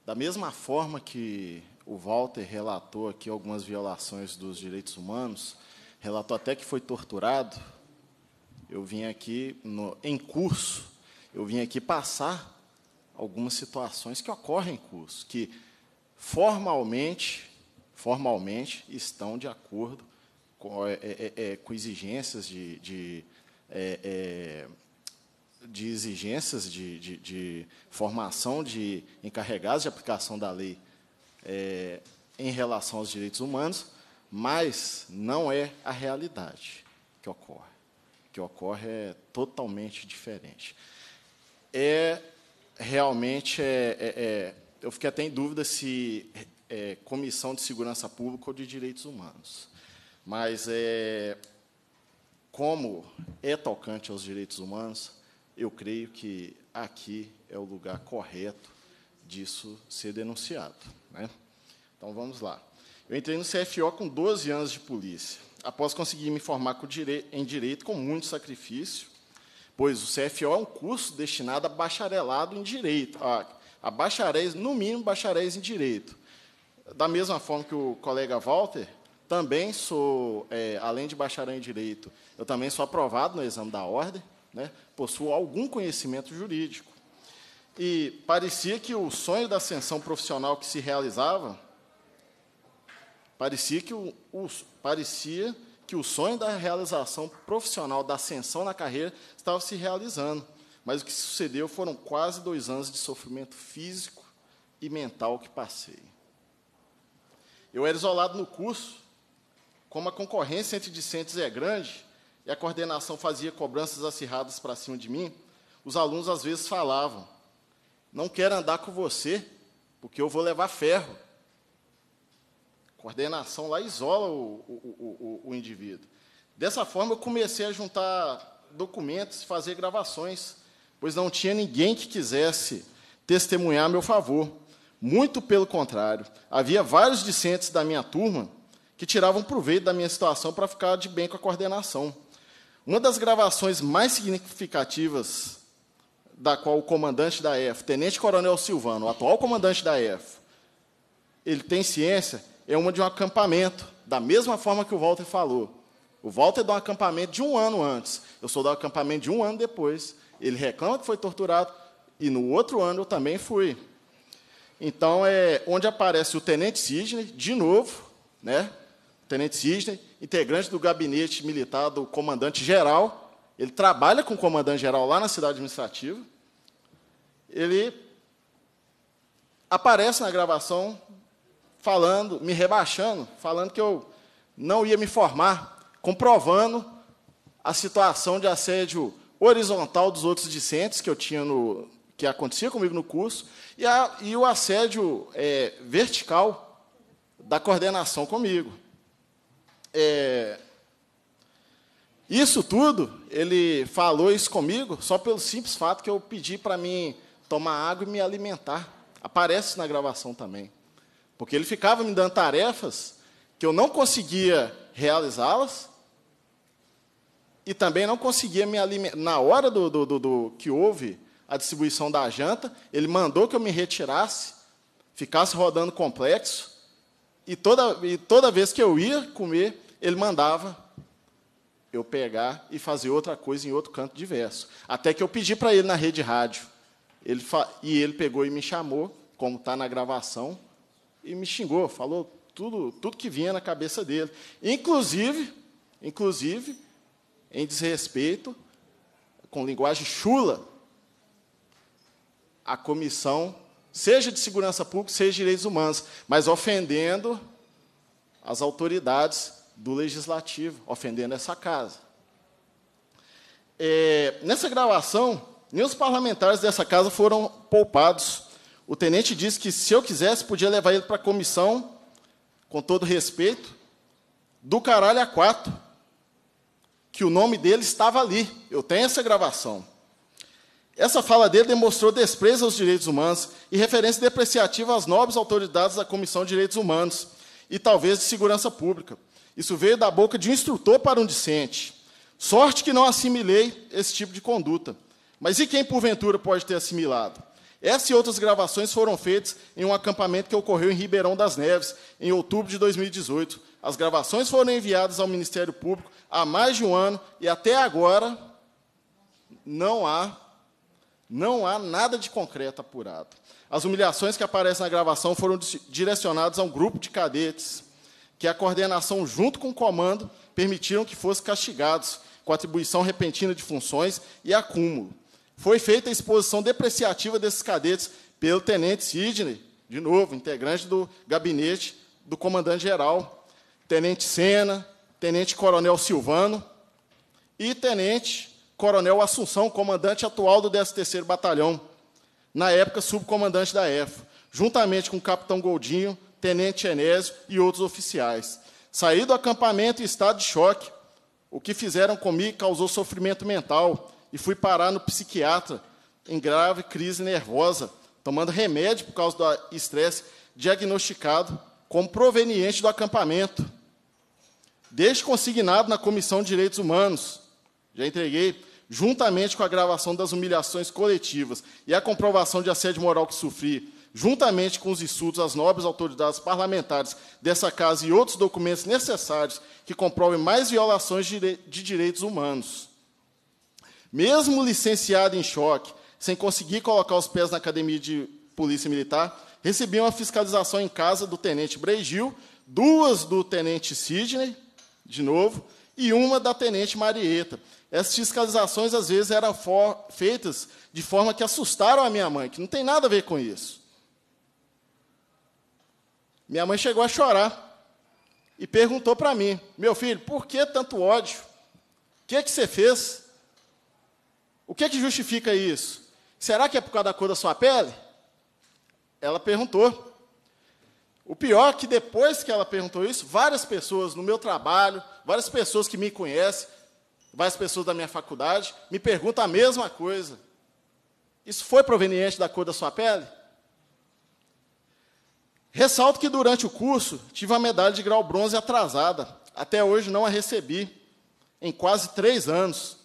da mesma forma que o Walter relatou aqui algumas violações dos direitos humanos, relatou até que foi torturado, eu vim aqui, no, em curso, eu vim aqui passar algumas situações que ocorrem em curso, que formalmente, formalmente estão de acordo com, é, é, é, com exigências de, de é, é, de exigências de, de, de, formação de encarregados de aplicação da lei é, em relação aos direitos humanos, mas não é a realidade que ocorre. O que ocorre é totalmente diferente. É realmente é, é, é eu fiquei até em dúvida se é comissão de segurança pública ou de direitos humanos, mas é como é tocante aos direitos humanos, eu creio que aqui é o lugar correto disso ser denunciado. Né? Então, vamos lá. Eu entrei no CFO com 12 anos de polícia, após conseguir me formar em direito com muito sacrifício, pois o CFO é um curso destinado a bacharelado em direito, a, a bacharéis, no mínimo, bacharéis em direito. Da mesma forma que o colega Walter, também sou, é, além de bacharel em Direito, eu também sou aprovado no exame da ordem, né? possuo algum conhecimento jurídico. E parecia que o sonho da ascensão profissional que se realizava, parecia que o, o, parecia que o sonho da realização profissional, da ascensão na carreira, estava se realizando. Mas o que sucedeu foram quase dois anos de sofrimento físico e mental que passei. Eu era isolado no curso, como a concorrência entre discentes é grande e a coordenação fazia cobranças acirradas para cima de mim, os alunos às vezes falavam: Não quero andar com você, porque eu vou levar ferro. Coordenação lá isola o, o, o, o indivíduo. Dessa forma, eu comecei a juntar documentos fazer gravações, pois não tinha ninguém que quisesse testemunhar a meu favor. Muito pelo contrário, havia vários discentes da minha turma que tiravam proveito da minha situação para ficar de bem com a coordenação. Uma das gravações mais significativas da qual o comandante da EF, Tenente Coronel Silvano, o atual comandante da EF, ele tem ciência, é uma de um acampamento, da mesma forma que o Walter falou. O Walter é de um acampamento de um ano antes, eu sou do acampamento de um ano depois. Ele reclama que foi torturado, e no outro ano eu também fui. Então, é onde aparece o Tenente Sidney, de novo, né? Tenente Sidney, integrante do gabinete militar do comandante-geral, ele trabalha com o comandante-geral lá na cidade administrativa. Ele aparece na gravação falando, me rebaixando, falando que eu não ia me formar, comprovando a situação de assédio horizontal dos outros discentes que eu tinha no que acontecia comigo no curso e, a, e o assédio é, vertical da coordenação comigo. É, isso tudo, ele falou isso comigo só pelo simples fato que eu pedi para mim tomar água e me alimentar. Aparece na gravação também. Porque ele ficava me dando tarefas que eu não conseguia realizá-las e também não conseguia me alimentar. Na hora do, do, do, do, que houve a distribuição da janta, ele mandou que eu me retirasse, ficasse rodando complexo, e toda, e toda vez que eu ia comer, ele mandava eu pegar e fazer outra coisa em outro canto diverso. Até que eu pedi para ele na rede rádio. Ele e ele pegou e me chamou, como está na gravação, e me xingou, falou tudo, tudo que vinha na cabeça dele. Inclusive, inclusive, em desrespeito, com linguagem chula, a comissão, seja de segurança pública, seja de direitos humanos, mas ofendendo as autoridades do legislativo, ofendendo essa casa. É, nessa gravação, nem os parlamentares dessa casa foram poupados. O tenente disse que, se eu quisesse, podia levar ele para a comissão, com todo respeito, do caralho a quatro, que o nome dele estava ali. Eu tenho essa gravação. Essa fala dele demonstrou desprezo aos direitos humanos e referência depreciativa às nobres autoridades da Comissão de Direitos Humanos e talvez de Segurança Pública. Isso veio da boca de um instrutor para um discente. Sorte que não assimilei esse tipo de conduta. Mas e quem, porventura, pode ter assimilado? Essa e outras gravações foram feitas em um acampamento que ocorreu em Ribeirão das Neves, em outubro de 2018. As gravações foram enviadas ao Ministério Público há mais de um ano e até agora não há não há nada de concreto apurado. As humilhações que aparecem na gravação foram direcionadas a um grupo de cadetes que a coordenação, junto com o comando, permitiram que fossem castigados com atribuição repentina de funções e acúmulo. Foi feita a exposição depreciativa desses cadetes pelo tenente Sidney, de novo, integrante do gabinete do comandante-geral, tenente Sena, tenente coronel Silvano e tenente coronel Assunção, comandante atual do 13º Batalhão, na época subcomandante da EFA, juntamente com o capitão Goldinho, tenente Enésio e outros oficiais. Saí do acampamento em estado de choque. O que fizeram comigo causou sofrimento mental e fui parar no psiquiatra em grave crise nervosa, tomando remédio por causa do estresse diagnosticado como proveniente do acampamento. Desde consignado na Comissão de Direitos Humanos, já entreguei, juntamente com a gravação das humilhações coletivas e a comprovação de assédio moral que sofri, juntamente com os insultos às nobres autoridades parlamentares dessa casa e outros documentos necessários que comprovem mais violações de direitos humanos. Mesmo licenciado em choque, sem conseguir colocar os pés na academia de polícia militar, recebi uma fiscalização em casa do tenente Breigil, duas do tenente Sidney, de novo, e uma da tenente Marieta. Essas fiscalizações, às vezes, eram feitas de forma que assustaram a minha mãe, que não tem nada a ver com isso. Minha mãe chegou a chorar e perguntou para mim: Meu filho, por que tanto ódio? O que, é que você fez? O que, é que justifica isso? Será que é por causa da cor da sua pele? Ela perguntou. O pior é que depois que ela perguntou isso, várias pessoas no meu trabalho, várias pessoas que me conhecem, várias pessoas da minha faculdade, me perguntam a mesma coisa. Isso foi proveniente da cor da sua pele? Ressalto que durante o curso tive a medalha de grau bronze atrasada. Até hoje não a recebi, em quase três anos.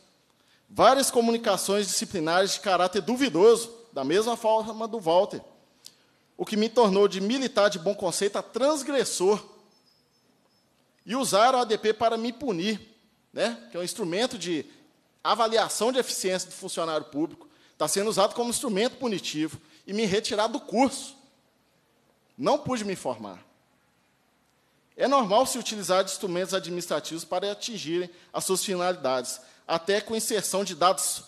várias comunicações disciplinares de caráter duvidoso, da mesma forma do Walter, o que me tornou de militar de bom conceito a transgressor. E usaram a ADP para me punir, né? que é um instrumento de avaliação de eficiência do funcionário público, está sendo usado como instrumento punitivo e me retirar do curso. Não pude me informar. É normal se utilizar instrumentos administrativos para atingirem as suas finalidades, até com inserção de dados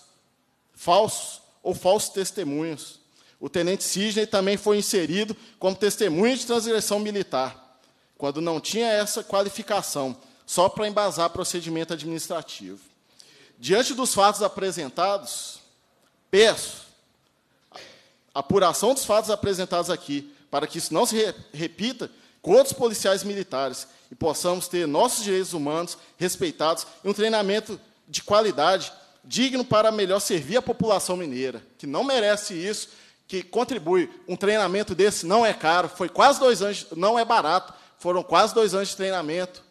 falsos ou falsos testemunhos. O tenente Sidney também foi inserido como testemunha de transgressão militar, quando não tinha essa qualificação, só para embasar procedimento administrativo. Diante dos fatos apresentados, peço apuração dos fatos apresentados aqui, para que isso não se repita com outros policiais militares e possamos ter nossos direitos humanos respeitados e um treinamento de qualidade digno para melhor servir a população mineira, que não merece isso, que contribui. Um treinamento desse não é caro, foi quase dois anos, não é barato, foram quase dois anos de treinamento.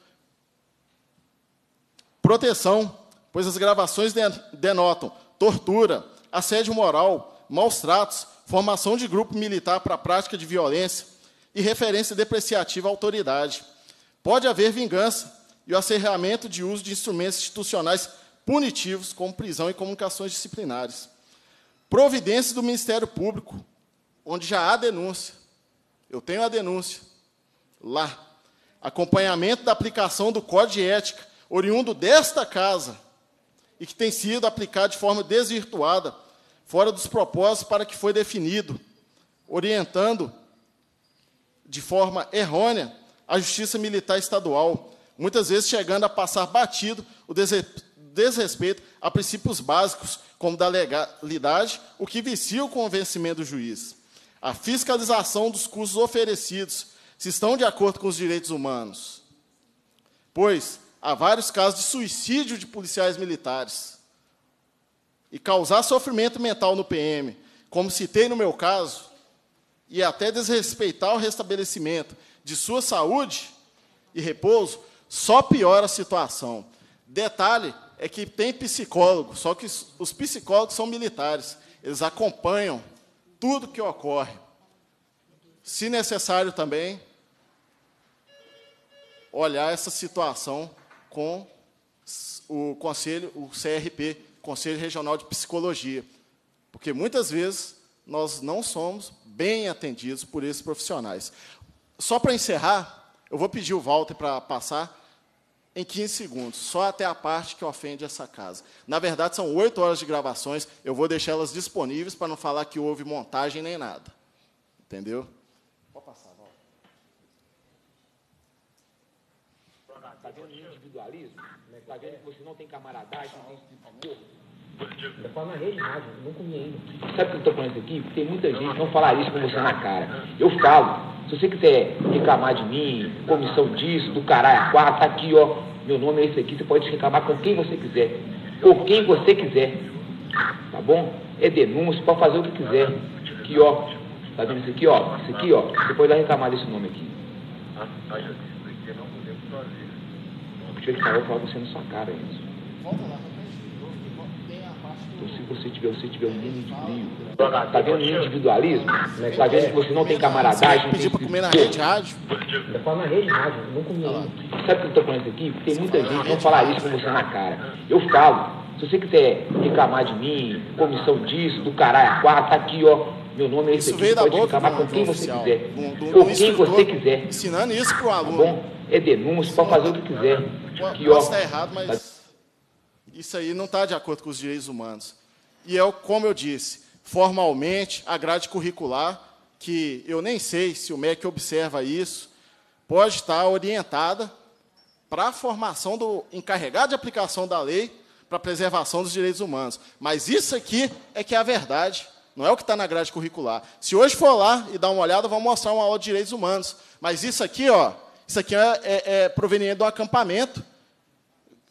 Proteção, pois as gravações denotam tortura, assédio moral, maus tratos, formação de grupo militar para a prática de violência e referência depreciativa à autoridade. Pode haver vingança e o acerramento de uso de instrumentos institucionais punitivos, como prisão e comunicações disciplinares. Providência do Ministério Público, onde já há denúncia. Eu tenho a denúncia lá. Acompanhamento da aplicação do Código de Ética, oriundo desta casa, e que tem sido aplicado de forma desvirtuada, fora dos propósitos para que foi definido, orientando de forma errônea a Justiça Militar Estadual, muitas vezes chegando a passar batido o desrespeito a princípios básicos, como da legalidade, o que vicia o convencimento do juiz. A fiscalização dos cursos oferecidos, se estão de acordo com os direitos humanos. Pois há vários casos de suicídio de policiais militares. E causar sofrimento mental no PM, como citei no meu caso, e até desrespeitar o restabelecimento de sua saúde e repouso, só piora a situação. Detalhe é que tem psicólogo, só que os psicólogos são militares. Eles acompanham tudo que ocorre. Se necessário também, olhar essa situação com o conselho, o CRP, Conselho Regional de Psicologia, porque muitas vezes nós não somos bem atendidos por esses profissionais. Só para encerrar, eu vou pedir o Walter para passar em 15 segundos, só até a parte que ofende essa casa. Na verdade, são oito horas de gravações, eu vou deixar elas disponíveis para não falar que houve montagem nem nada. Entendeu? Pode passar, Walter. Está vendo individualismo? Vendo que você não tem camaradagem, não tem eu falo na rede não comi ainda. Sabe o que eu estou falando isso aqui? Porque tem muita gente que não falar isso com você na cara. Eu falo. Se você quiser reclamar de mim, comissão disso, do caralho a quatro, tá aqui, ó. Meu nome é esse aqui, você pode reclamar com quem você quiser. Com quem você quiser. Tá bom? É denúncia, pode fazer o que quiser. Aqui, ó. Tá vendo isso aqui, ó? Isso aqui, ó. Você pode lá reclamar desse nome aqui. Eu tinha que falar, eu falo você na sua cara, isso. Volta lá. Então, se você tiver, você tiver um mínimo de brilho, tá vendo o individualismo? Tá vendo que você não tem camaradagem? Pedir para comer na rede rádio? Eu falo na rede rádio, não comi. Sabe o que eu estou falando aqui? Tem muita gente que não falar isso com você na cara. Eu falo. Se você quiser reclamar de mim, comissão disso, do caralho a quatro, tá aqui, ó. Meu nome é esse isso aqui, pode reclamar com quem você quiser. Com quem você quiser. Ensinando isso para o Tá aluno. bom? É denúncia, pode fazer o que quiser. Posso ó. estar errado, mas isso aí não está de acordo com os direitos humanos. E é, como eu disse, formalmente, a grade curricular, que eu nem sei se o MEC observa isso, pode estar orientada para a formação do encarregado de aplicação da lei para a preservação dos direitos humanos. Mas isso aqui é que é a verdade, não é o que está na grade curricular. Se hoje for lá e dar uma olhada, vão mostrar uma aula de direitos humanos. Mas isso aqui, ó, isso aqui é, é, é proveniente do acampamento,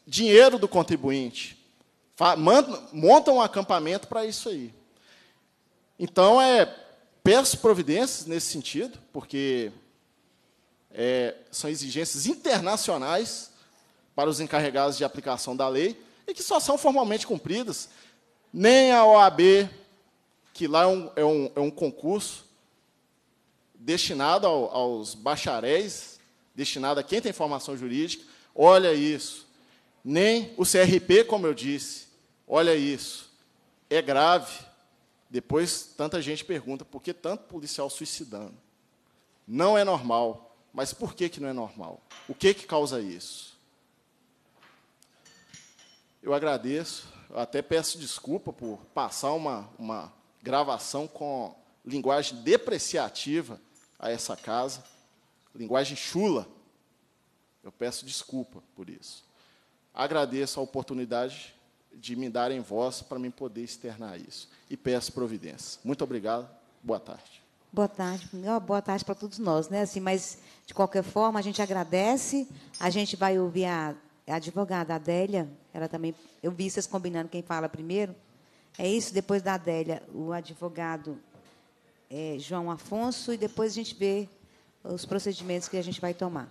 dinheiro do contribuinte. Montam um acampamento para isso aí. Então, é, peço providências nesse sentido, porque é, são exigências internacionais para os encarregados de aplicação da lei, e que só são formalmente cumpridas. Nem a OAB, que lá é um, é um, é um concurso destinado ao, aos bacharéis, destinado a quem tem formação jurídica, olha isso. Nem o CRP, como eu disse, olha isso. É grave. Depois, tanta gente pergunta por que tanto policial suicidando. Não é normal. Mas por que, que não é normal? O que, que causa isso? Eu agradeço, eu até peço desculpa por passar uma, uma gravação com linguagem depreciativa a essa casa, linguagem chula. Eu peço desculpa por isso. Agradeço a oportunidade de me darem voz para mim poder externar isso. E peço providência. Muito obrigado. Boa tarde. Boa tarde. Boa tarde para todos nós, né? Assim, mas de qualquer forma, a gente agradece. A gente vai ouvir a, advogada Adélia. Ela também. Eu vi vocês combinando quem fala primeiro. É isso. Depois da Adélia, o advogado é, João Afonso e depois a gente vê os procedimentos que a gente vai tomar.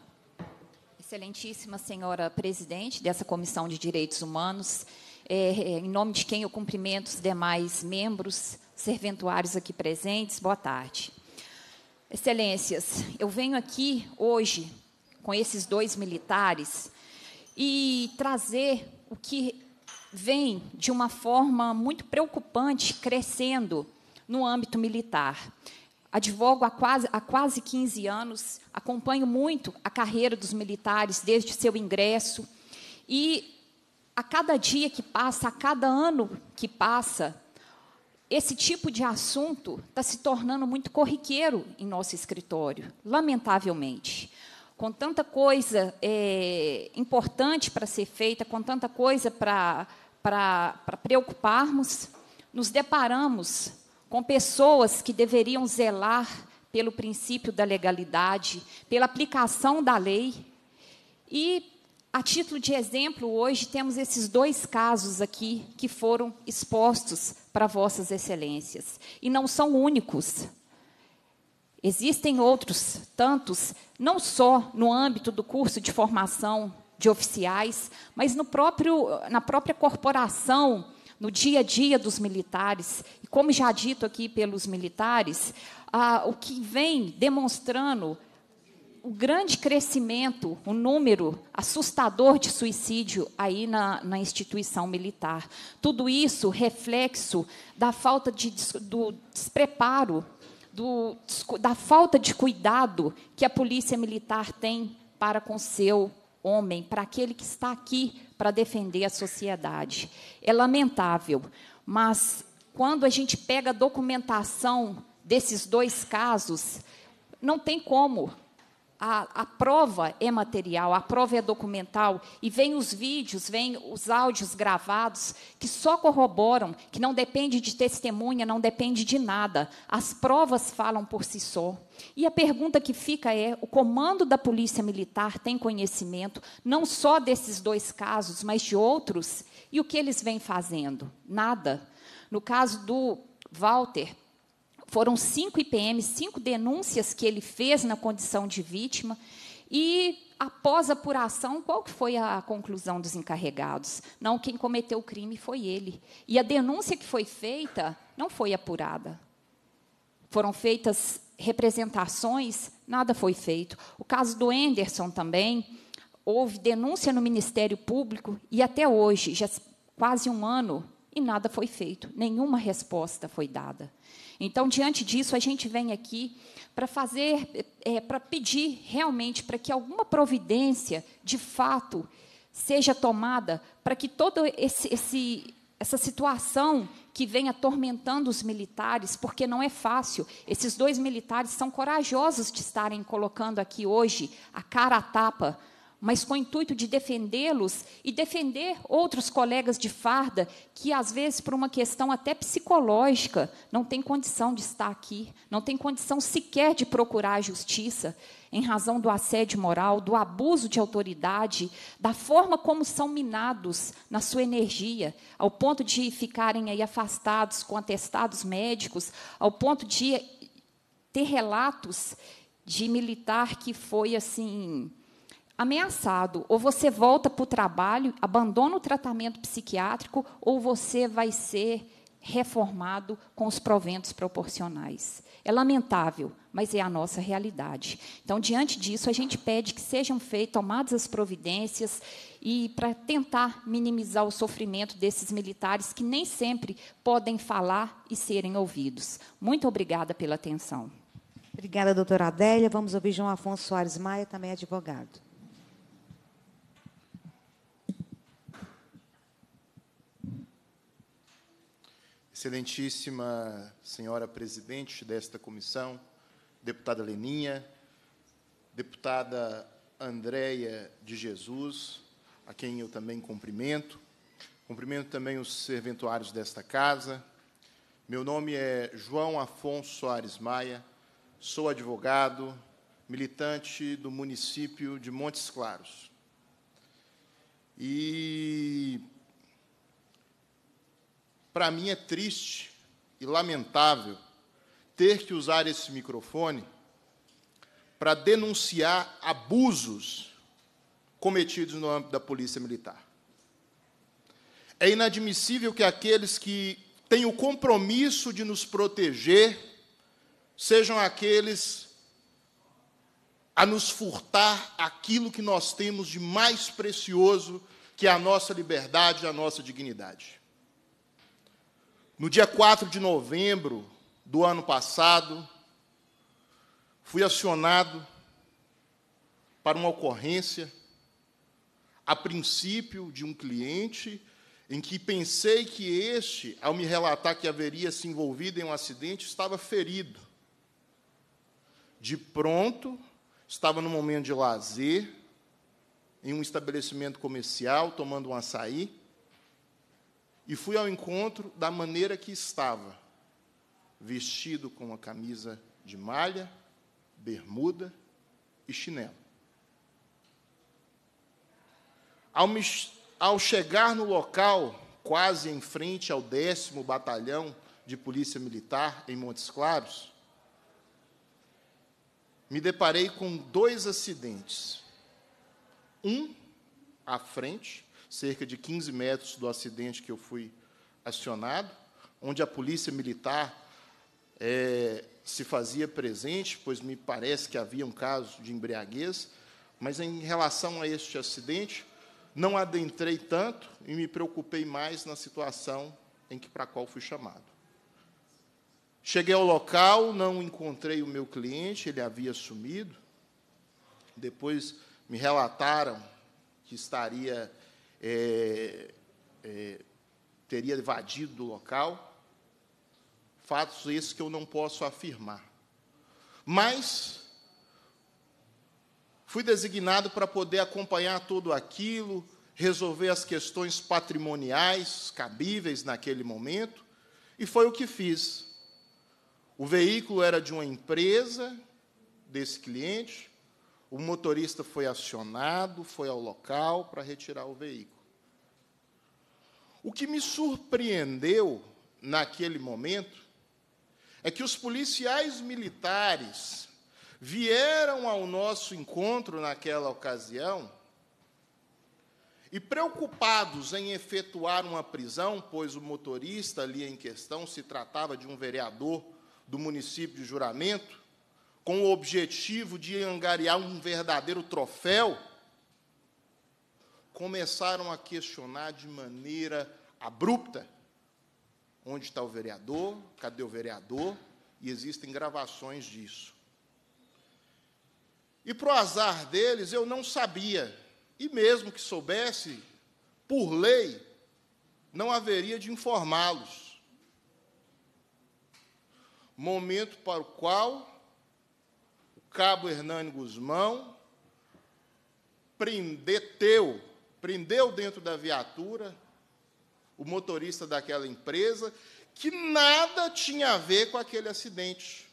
Excelentíssima senhora presidente dessa Comissão de Direitos Humanos, é, é, em nome de quem eu cumprimento os demais membros, serventuários aqui presentes, boa tarde. Excelências, eu venho aqui hoje com esses dois militares e trazer o que vem de uma forma muito preocupante crescendo no âmbito militar. Advogo há quase, há quase 15 anos, acompanho muito a carreira dos militares desde seu ingresso e a cada dia que passa, a cada ano que passa, esse tipo de assunto está se tornando muito corriqueiro em nosso escritório, lamentavelmente. Com tanta coisa é, importante para ser feita, com tanta coisa para preocuparmos, nos deparamos com pessoas que deveriam zelar pelo princípio da legalidade, pela aplicação da lei. E, a título de exemplo, hoje temos esses dois casos aqui que foram expostos para Vossas Excelências. E não são únicos. Existem outros tantos, não só no âmbito do curso de formação de oficiais, mas próprio, na própria corporação no dia a dia dos militares. E como já dito aqui pelos militares, ah, o que vem demonstrando o grande crescimento, o número assustador de suicídio aí na, na instituição militar. Tudo isso reflexo da falta de do despreparo, do, da falta de cuidado que a polícia militar tem para com seu homem, para aquele que está aqui para defender a sociedade. É lamentável, mas quando a gente pega a documentação desses dois casos, não tem como a, a, prova é material, a prova é documental, e vem os vídeos, vem os áudios gravados, que só corroboram, que não depende de testemunha, não depende de nada. As provas falam por si só. E a pergunta que fica é: o comando da Polícia Militar tem conhecimento, não só desses dois casos, mas de outros? E o que eles vêm fazendo? Nada. No caso do Walter, foram cinco IPMs, cinco denúncias que ele fez na condição de vítima. E, após a apuração, qual que foi a conclusão dos encarregados? Não, quem cometeu o crime foi ele. E a denúncia que foi feita não foi apurada. Foram feitas representações, nada foi feito. O caso do Enderson também, houve denúncia no Ministério Público e até hoje, já quase um ano, e nada foi feito, nenhuma resposta foi dada. Então, diante disso, a gente vem aqui para fazer, é, para pedir realmente para que alguma providência, de fato, seja tomada para que toda esse, esse, essa situação que vem atormentando os militares, porque não é fácil. Esses dois militares são corajosos de estarem colocando aqui hoje a cara a tapa mas com o intuito de defendê-los e defender outros colegas de farda que, às vezes, por uma questão até psicológica, não têm condição de estar aqui, não têm condição sequer de procurar a justiça, em razão do assédio moral, do abuso de autoridade, da forma como são minados na sua energia, ao ponto de ficarem aí afastados com atestados médicos, ao ponto de ter relatos de militar que foi assim ameaçado. Ou você volta para o trabalho, abandona o tratamento psiquiátrico, ou você vai ser reformado com os proventos proporcionais. É lamentável, mas é a nossa realidade. Então, diante disso, a gente pede que sejam feitas, tomadas as providências e para tentar minimizar o sofrimento desses militares que nem sempre podem falar e serem ouvidos. Muito obrigada pela atenção. Obrigada, doutora Adélia. Vamos ouvir João Afonso Soares Maia, também advogado. Excelentíssima senhora presidente desta comissão, deputada Leninha, deputada Andréia de Jesus, a quem eu também cumprimento. Cumprimento também os serventuários desta casa. Meu nome é João Afonso Soares Maia, sou advogado, militante do município de Montes Claros. E para mim é triste e lamentável ter que usar esse microfone para denunciar abusos cometidos no âmbito da Polícia Militar. É inadmissível que aqueles que têm o compromisso de nos proteger sejam aqueles a nos furtar aquilo que nós temos de mais precioso, que é a nossa liberdade e a nossa dignidade. No dia 4 de novembro do ano passado, fui acionado para uma ocorrência, a princípio de um cliente, em que pensei que este, ao me relatar que haveria se envolvido em um acidente, estava ferido. De pronto, estava no momento de lazer, em um estabelecimento comercial, tomando um açaí, e fui ao encontro da maneira que estava, vestido com uma camisa de malha, bermuda e chinelo. Ao, me, ao chegar no local, quase em frente ao décimo batalhão de polícia militar em Montes Claros, me deparei com dois acidentes. Um à frente cerca de 15 metros do acidente que eu fui acionado, onde a polícia militar é, se fazia presente, pois me parece que havia um caso de embriaguez, mas em relação a este acidente, não adentrei tanto e me preocupei mais na situação em que para qual fui chamado. Cheguei ao local, não encontrei o meu cliente, ele havia sumido. Depois me relataram que estaria é, é, teria evadido do local. Fatos esses que eu não posso afirmar. Mas fui designado para poder acompanhar tudo aquilo, resolver as questões patrimoniais cabíveis naquele momento, e foi o que fiz. O veículo era de uma empresa desse cliente, o motorista foi acionado, foi ao local para retirar o veículo. O que me surpreendeu naquele momento é que os policiais militares vieram ao nosso encontro naquela ocasião e preocupados em efetuar uma prisão, pois o motorista ali em questão se tratava de um vereador do município de Juramento, com o objetivo de angariar um verdadeiro troféu, começaram a questionar de maneira abrupta: onde está o vereador? Cadê o vereador? E existem gravações disso. E para o azar deles, eu não sabia, e mesmo que soubesse, por lei, não haveria de informá-los. Momento para o qual cabo Hernani Guzmão prendeu, prendeu dentro da viatura o motorista daquela empresa que nada tinha a ver com aquele acidente.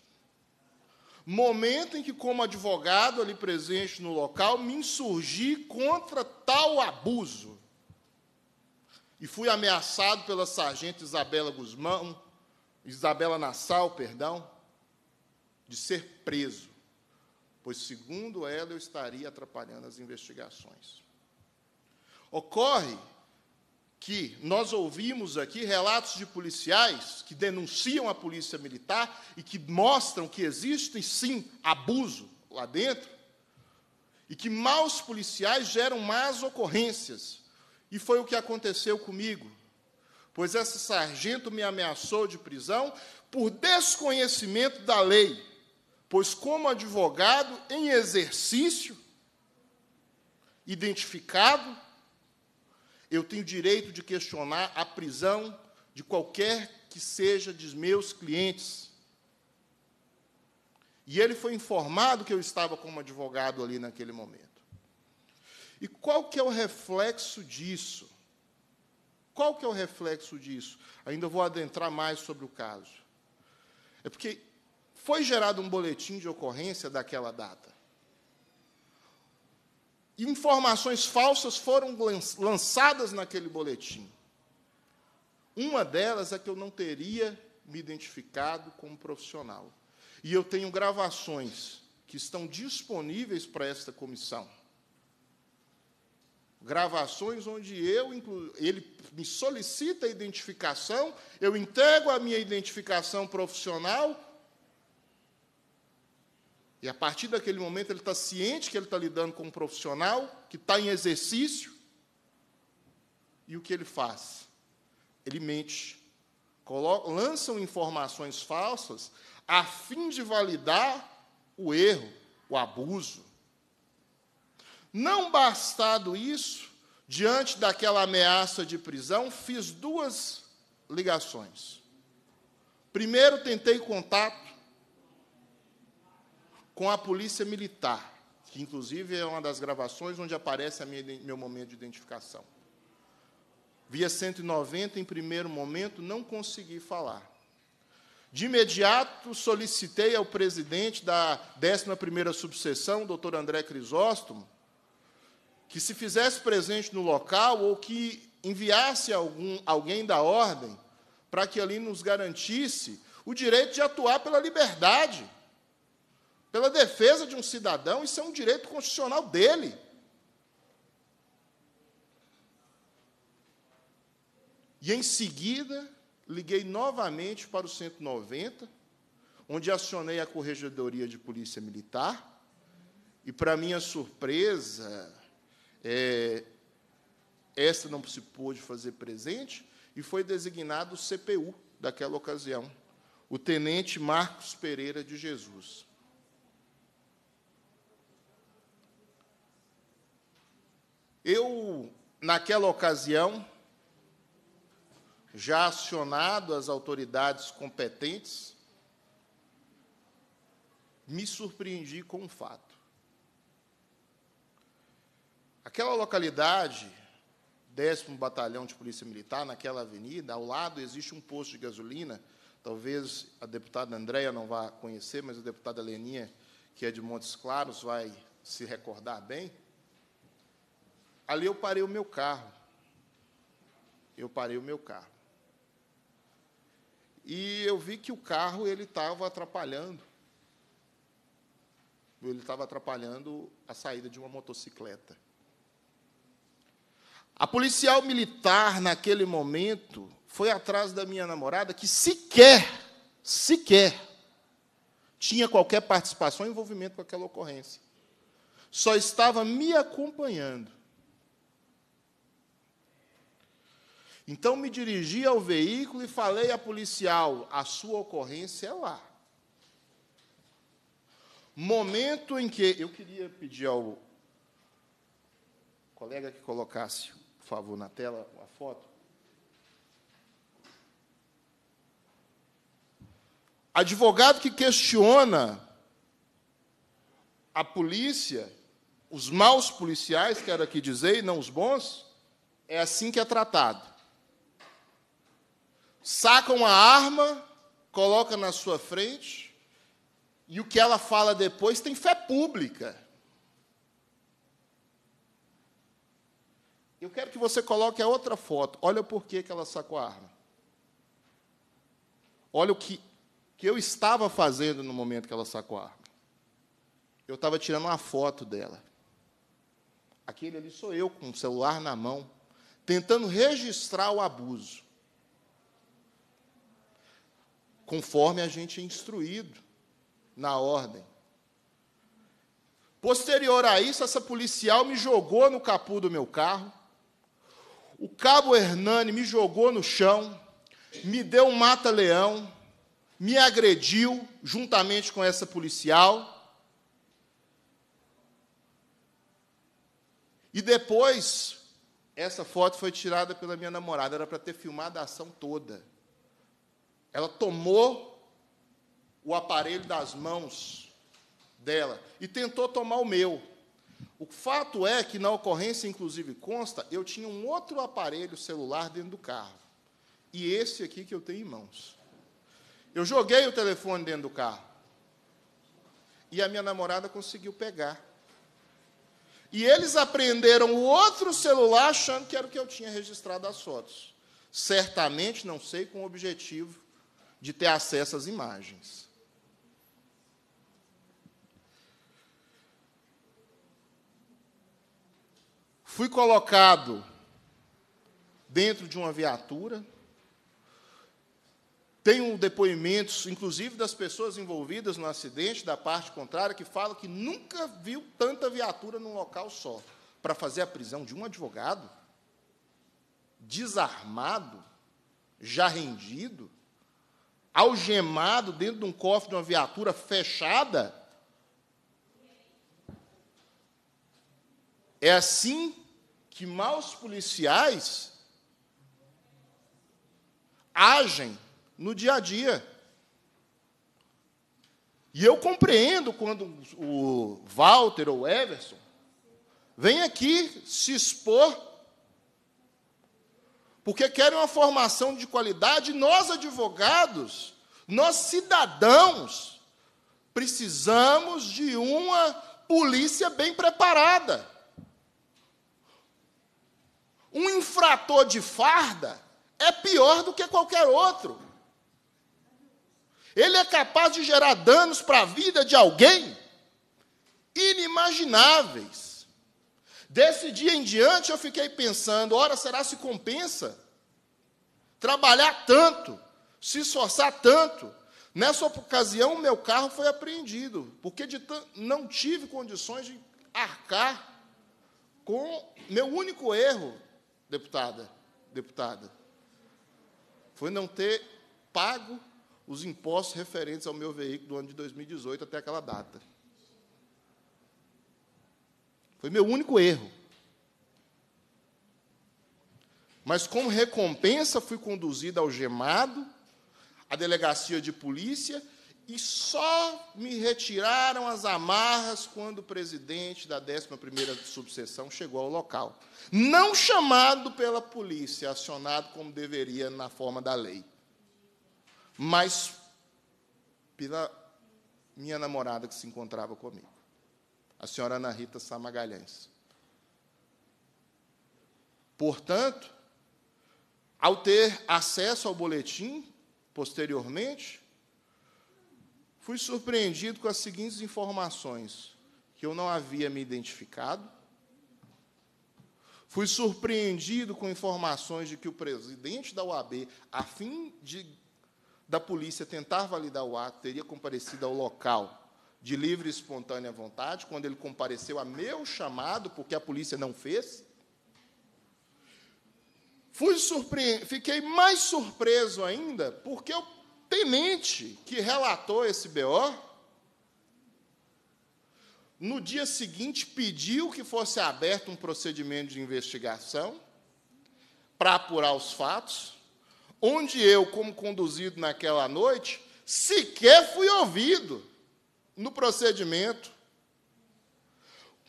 Momento em que, como advogado ali presente no local, me insurgi contra tal abuso. E fui ameaçado pela sargento Isabela Guzmão, Isabela Nassau, perdão, de ser preso pois, segundo ela, eu estaria atrapalhando as investigações. Ocorre que nós ouvimos aqui relatos de policiais que denunciam a polícia militar e que mostram que existe sim abuso lá dentro e que maus policiais geram más ocorrências. E foi o que aconteceu comigo, pois esse sargento me ameaçou de prisão por desconhecimento da lei, pois, como advogado em exercício, identificado, eu tenho direito de questionar a prisão de qualquer que seja de meus clientes. E ele foi informado que eu estava como advogado ali naquele momento. E qual que é o reflexo disso? Qual que é o reflexo disso? Ainda vou adentrar mais sobre o caso. É porque foi gerado um boletim de ocorrência daquela data. Informações falsas foram lançadas naquele boletim. Uma delas é que eu não teria me identificado como profissional. E eu tenho gravações que estão disponíveis para esta comissão. Gravações onde eu, ele me solicita a identificação, eu entrego a minha identificação profissional e a partir daquele momento ele está ciente que ele está lidando com um profissional que está em exercício. E o que ele faz? Ele mente. Coloca, lançam informações falsas a fim de validar o erro, o abuso. Não bastado isso, diante daquela ameaça de prisão, fiz duas ligações. Primeiro, tentei contato com a polícia militar, que inclusive é uma das gravações onde aparece minha, meu momento de identificação. Via 190, em primeiro momento, não consegui falar. De imediato, solicitei ao presidente da 11ª subseção, doutor André Crisóstomo, que se fizesse presente no local ou que enviasse algum, alguém da ordem para que ali nos garantisse o direito de atuar pela liberdade pela defesa de um cidadão, isso é um direito constitucional dele. E em seguida, liguei novamente para o 190, onde acionei a Corregedoria de Polícia Militar, e, para minha surpresa, é, esta não se pôde fazer presente, e foi designado o CPU daquela ocasião, o tenente Marcos Pereira de Jesus. Eu, naquela ocasião, já acionado as autoridades competentes, me surpreendi com um fato. Aquela localidade, décimo batalhão de polícia militar, naquela avenida, ao lado existe um posto de gasolina. Talvez a deputada Andréia não vá conhecer, mas a deputada Leninha, que é de Montes Claros, vai se recordar bem. Ali eu parei o meu carro. Eu parei o meu carro. E eu vi que o carro ele estava atrapalhando. Ele estava atrapalhando a saída de uma motocicleta. A policial militar, naquele momento, foi atrás da minha namorada, que sequer, sequer, tinha qualquer participação ou envolvimento com aquela ocorrência. Só estava me acompanhando. Então me dirigi ao veículo e falei à policial: a sua ocorrência é lá. Momento em que eu queria pedir ao colega que colocasse, por favor, na tela a foto. Advogado que questiona a polícia, os maus policiais, quero aqui dizer, e não os bons, é assim que é tratado saca uma arma, coloca na sua frente, e o que ela fala depois tem fé pública. Eu quero que você coloque a outra foto. Olha por que ela sacou a arma. Olha o que, que eu estava fazendo no momento que ela sacou a arma. eu estava tirando uma foto dela. Aquele ali sou eu, com o celular na mão, tentando registrar o abuso. Conforme a gente é instruído na ordem. Posterior a isso, essa policial me jogou no capô do meu carro. O cabo Hernani me jogou no chão, me deu um mata-leão, me agrediu juntamente com essa policial. E depois, essa foto foi tirada pela minha namorada, era para ter filmado a ação toda. Ela tomou o aparelho das mãos dela e tentou tomar o meu. O fato é que na ocorrência, inclusive, consta, eu tinha um outro aparelho celular dentro do carro. E esse aqui que eu tenho em mãos. Eu joguei o telefone dentro do carro. E a minha namorada conseguiu pegar. E eles apreenderam o outro celular achando que era o que eu tinha registrado as fotos. Certamente, não sei, com o objetivo de ter acesso às imagens. Fui colocado dentro de uma viatura. Tenho depoimentos, inclusive das pessoas envolvidas no acidente, da parte contrária, que falam que nunca viu tanta viatura num local só para fazer a prisão de um advogado, desarmado, já rendido, algemado dentro de um cofre de uma viatura fechada. É assim que maus policiais agem no dia a dia. E eu compreendo quando o Walter ou o Everson vem aqui se expor, porque querem uma formação de qualidade, nós advogados, nós cidadãos, precisamos de uma polícia bem preparada. Um infrator de farda é pior do que qualquer outro. Ele é capaz de gerar danos para a vida de alguém inimagináveis. Desse dia em diante eu fiquei pensando: ora, será se compensa trabalhar tanto, se esforçar tanto? Nessa ocasião, meu carro foi apreendido, porque não tive condições de arcar com meu único erro, deputada, deputada, foi não ter pago os impostos referentes ao meu veículo do ano de 2018 até aquela data. Foi meu único erro. Mas, como recompensa, fui conduzido ao gemado, à delegacia de polícia, e só me retiraram as amarras quando o presidente da 11ª subseção chegou ao local. Não chamado pela polícia, acionado como deveria na forma da lei mas pela minha namorada que se encontrava comigo, a senhora Ana Rita Sá Magalhães. Portanto, ao ter acesso ao boletim, posteriormente, fui surpreendido com as seguintes informações: que eu não havia me identificado, fui surpreendido com informações de que o presidente da UAB, a fim de da polícia tentar validar o ato, teria comparecido ao local de livre e espontânea vontade, quando ele compareceu a meu chamado, porque a polícia não fez. Fui surpre... Fiquei mais surpreso ainda, porque o tenente que relatou esse BO, no dia seguinte pediu que fosse aberto um procedimento de investigação para apurar os fatos onde eu, como conduzido naquela noite, sequer fui ouvido no procedimento.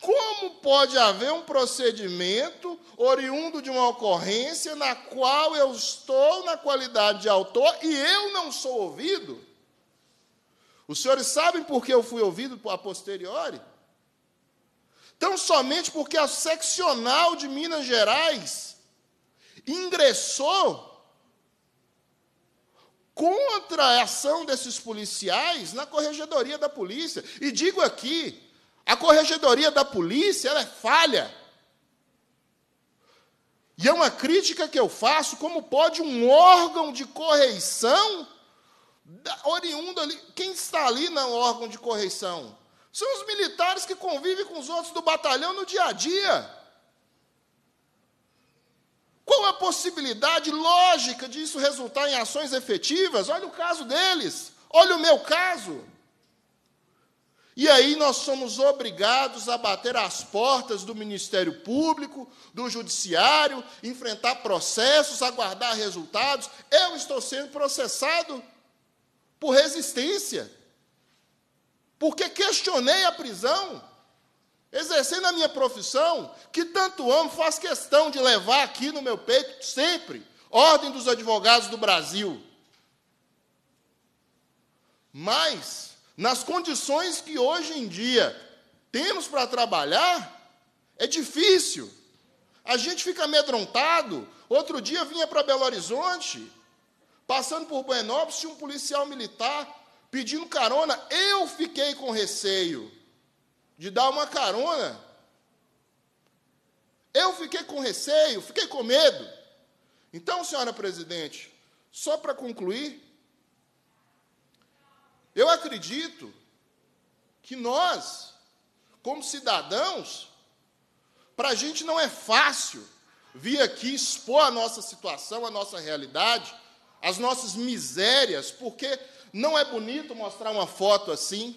Como pode haver um procedimento oriundo de uma ocorrência na qual eu estou na qualidade de autor e eu não sou ouvido? Os senhores sabem por que eu fui ouvido a posteriori? Tão somente porque a seccional de Minas Gerais ingressou contra a ação desses policiais na corregedoria da polícia. E digo aqui, A corregedoria da polícia ela é falha. E é uma crítica que eu faço: como pode um órgão de correição, oriundo ali, quem está ali no órgão de correição? São os militares que convivem com os outros do batalhão no dia a dia. Qual a possibilidade lógica disso resultar em ações efetivas? Olha o caso deles, olha o meu caso. E aí nós somos obrigados a bater as portas do Ministério Público, do Judiciário, enfrentar processos, aguardar resultados. Eu estou sendo processado por resistência, porque questionei a prisão, exercendo a minha profissão, que tanto amo, faz questão de levar aqui no meu peito sempre, Ordem dos Advogados do Brasil. Mas nas condições que hoje em dia temos para trabalhar, é difícil. A gente fica amedrontado. Outro dia vinha para Belo Horizonte, passando por Buenópolis, tinha um policial militar pedindo carona. Eu fiquei com receio de dar uma carona. Eu fiquei com receio, fiquei com medo. Então, senhora presidente, só para concluir, eu acredito que nós, como cidadãos, para a gente não é fácil vir aqui expor a nossa situação, a nossa realidade, as nossas misérias, porque não é bonito mostrar uma foto assim.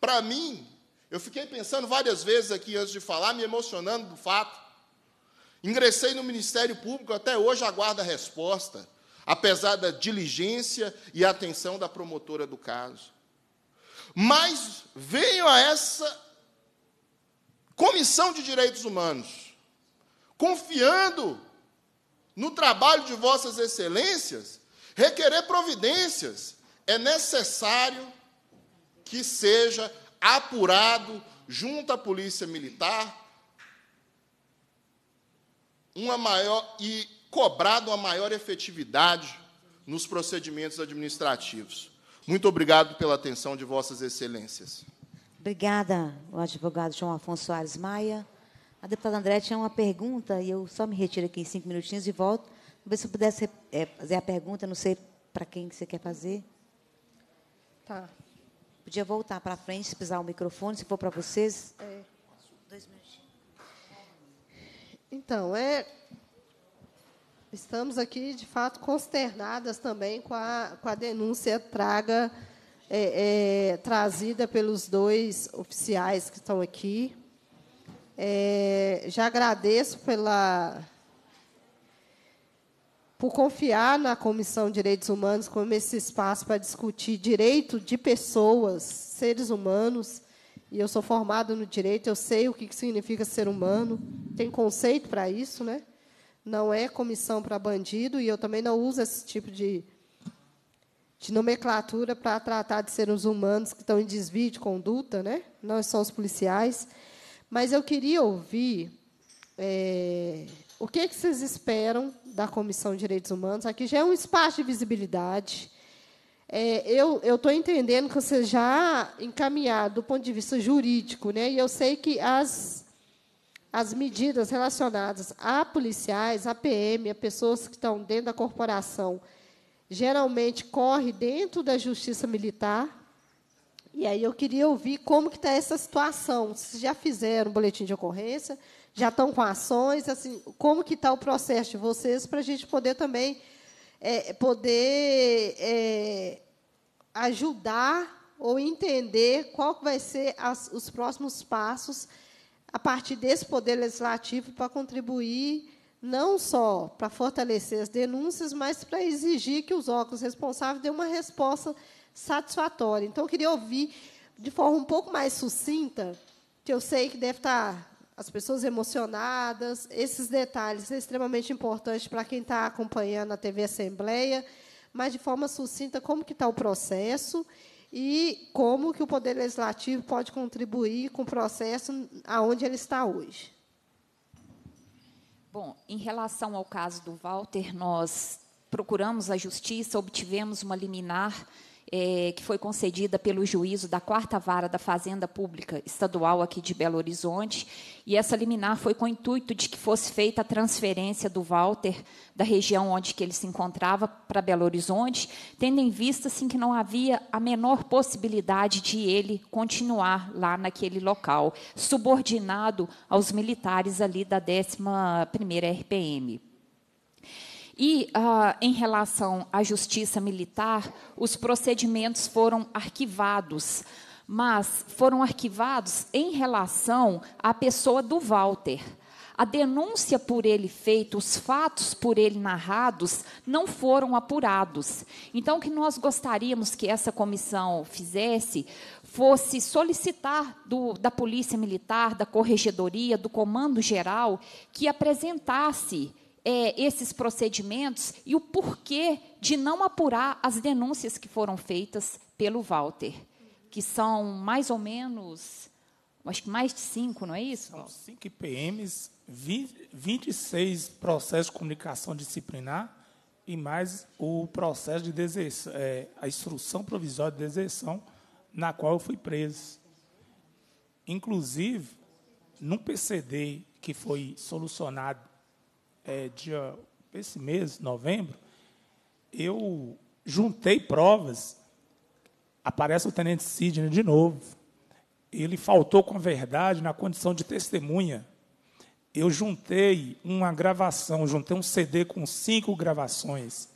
Para mim, eu fiquei pensando várias vezes aqui antes de falar, me emocionando do fato. Ingressei no Ministério Público, até hoje aguardo a resposta apesar da diligência e atenção da promotora do caso. Mas veio a essa Comissão de Direitos Humanos, confiando no trabalho de Vossas Excelências, requerer providências. É necessário que seja apurado junto à Polícia Militar uma maior e cobrado uma maior efetividade nos procedimentos administrativos. Muito obrigado pela atenção de Vossas Excelências. Obrigada, o advogado João Afonso Soares Maia. A deputada André tinha uma pergunta, e eu só me retiro aqui em cinco minutinhos e volto. Ver se eu pudesse é, fazer a pergunta, não sei para quem você quer fazer. Tá. Podia voltar para frente, se precisar o microfone, se for para vocês. É. Dois minutinhos. Então, é, Estamos aqui, de fato, consternadas também com a, com a denúncia traga, é, é, trazida pelos dois oficiais que estão aqui. É, já agradeço pela, por confiar na Comissão de Direitos Humanos como esse espaço para discutir direito de pessoas, seres humanos. E eu sou formado no direito, eu sei o que significa ser humano, tem conceito para isso, né? não é comissão para bandido, e eu também não uso esse tipo de, de nomenclatura para tratar de seres humanos que estão em desvio de conduta, né? nós somos policiais. Mas eu queria ouvir é, o que, que vocês esperam da Comissão de Direitos Humanos. Aqui já é um espaço de visibilidade. É, eu estou entendendo que você já encaminhado do ponto de vista jurídico, né? e eu sei que as as medidas relacionadas a policiais, a PM, a pessoas que estão dentro da corporação, geralmente corre dentro da justiça militar. E aí eu queria ouvir como que está essa situação. Se já fizeram um boletim de ocorrência, já estão com ações, assim, como que está o processo de vocês para a gente poder também é, poder é, ajudar ou entender qual vai ser as, os próximos passos a partir desse poder legislativo para contribuir não só para fortalecer as denúncias, mas para exigir que os órgãos responsáveis dêem uma resposta satisfatória. Então, eu queria ouvir de forma um pouco mais sucinta, que eu sei que deve estar as pessoas emocionadas, esses detalhes são extremamente importantes para quem está acompanhando a TV Assembleia, mas de forma sucinta como que está o processo e como que o Poder Legislativo pode contribuir com o processo aonde ele está hoje. Bom, em relação ao caso do Walter, nós procuramos a justiça, obtivemos uma liminar é, que foi concedida pelo juízo da quarta vara da Fazenda Pública Estadual aqui de Belo Horizonte, e essa liminar foi com o intuito de que fosse feita a transferência do Walter da região onde que ele se encontrava para Belo Horizonte, tendo em vista assim que não havia a menor possibilidade de ele continuar lá naquele local, subordinado aos militares ali da 11ª RPM. E, ah, em relação à justiça militar, os procedimentos foram arquivados, mas foram arquivados em relação à pessoa do Walter. A denúncia por ele feita, os fatos por ele narrados, não foram apurados. Então, o que nós gostaríamos que essa comissão fizesse fosse solicitar do, da Polícia Militar, da Corregedoria, do Comando Geral, que apresentasse é, esses procedimentos e o porquê de não apurar as denúncias que foram feitas pelo Walter, que são mais ou menos, acho que mais de cinco, não é isso? São cinco IPMs, 20, 26 processos de comunicação disciplinar e mais o processo de deserção, é, a instrução provisória de deserção, na qual eu fui preso. Inclusive, num PCD que foi solucionado é, dia, esse mês, novembro, eu juntei provas. Aparece o tenente Sidney de novo. Ele faltou com a verdade na condição de testemunha. Eu juntei uma gravação, juntei um CD com cinco gravações.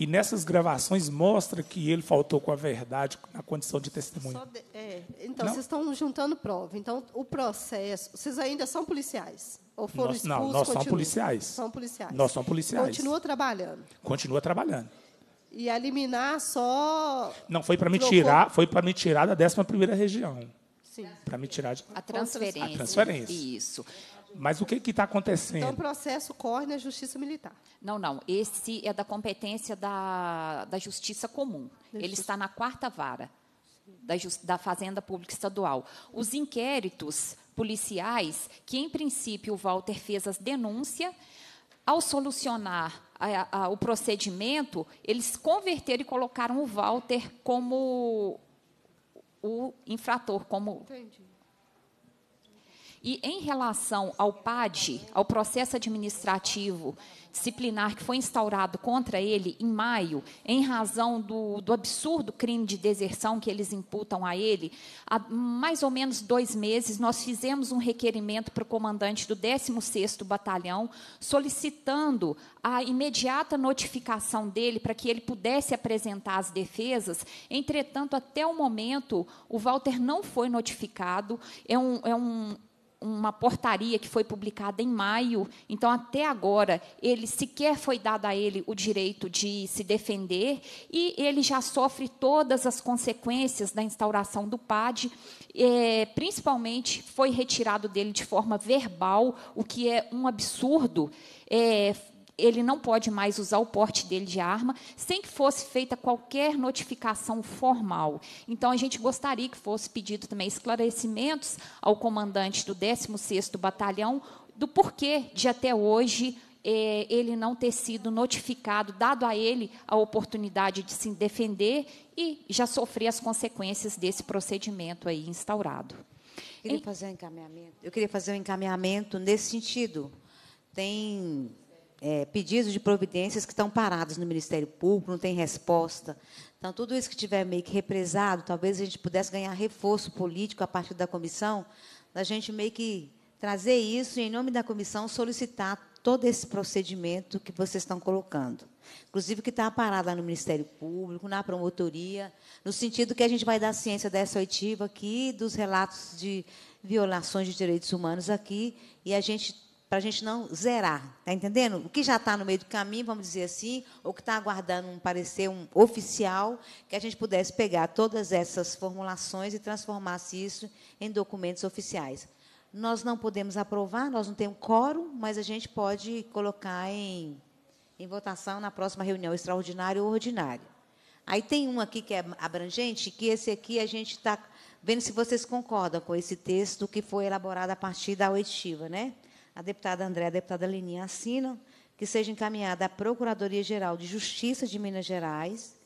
E nessas gravações mostra que ele faltou com a verdade na condição de testemunha. De, é, então, não? vocês estão juntando prova. Então, o processo. Vocês ainda são policiais? Ou foram nós, expulsos? Não, nós somos policiais. São policiais. Nós somos policiais. Continua trabalhando. Continua trabalhando. E eliminar só. Não, foi para me tirar, foi para me tirar da 11 primeira região. Sim. Para me tirar de. A transferência. A transferência. Isso. Mas o que está acontecendo? Então, o processo corre na Justiça Militar. Não, não. Esse é da competência da, da Justiça Comum. Da Ele justiça. está na quarta vara da, da Fazenda Pública Estadual. Os inquéritos policiais, que em princípio o Walter fez as denúncias, ao solucionar a, a, o procedimento, eles converteram e colocaram o Walter como o infrator, como Entendi. E em relação ao PAD, ao processo administrativo disciplinar que foi instaurado contra ele em maio, em razão do, do absurdo crime de deserção que eles imputam a ele, há mais ou menos dois meses, nós fizemos um requerimento para o comandante do 16º Batalhão, solicitando a imediata notificação dele para que ele pudesse apresentar as defesas. Entretanto, até o momento, o Walter não foi notificado. É um, é um uma portaria que foi publicada em maio, então até agora ele sequer foi dado a ele o direito de se defender e ele já sofre todas as consequências da instauração do PAD, é, principalmente foi retirado dele de forma verbal, o que é um absurdo. É, ele não pode mais usar o porte dele de arma sem que fosse feita qualquer notificação formal. Então, a gente gostaria que fosse pedido também esclarecimentos ao comandante do 16º Batalhão do porquê de até hoje é, ele não ter sido notificado, dado a ele a oportunidade de se defender e já sofrer as consequências desse procedimento aí instaurado. Eu queria fazer um encaminhamento. Eu queria fazer um encaminhamento nesse sentido. Tem é, pedidos de providências que estão parados no Ministério Público, não tem resposta. Então, tudo isso que tiver meio que represado, talvez a gente pudesse ganhar reforço político a partir da comissão, da gente meio que trazer isso e, em nome da comissão, solicitar todo esse procedimento que vocês estão colocando. Inclusive, que está parado lá no Ministério Público, na promotoria, no sentido que a gente vai dar ciência dessa oitiva aqui, dos relatos de violações de direitos humanos aqui, e a gente para a gente não zerar, está entendendo? O que já está no meio do caminho, vamos dizer assim, ou que está aguardando um parecer um oficial, que a gente pudesse pegar todas essas formulações e transformasse isso em documentos oficiais. Nós não podemos aprovar, nós não temos quórum, mas a gente pode colocar em, em votação na próxima reunião extraordinária ou ordinária. Aí tem um aqui que é abrangente, que esse aqui a gente está vendo se vocês concordam com esse texto que foi elaborado a partir da oitiva, né? A deputada André, a deputada Leninha assinam que seja encaminhada à Procuradoria-Geral de Justiça de Minas Gerais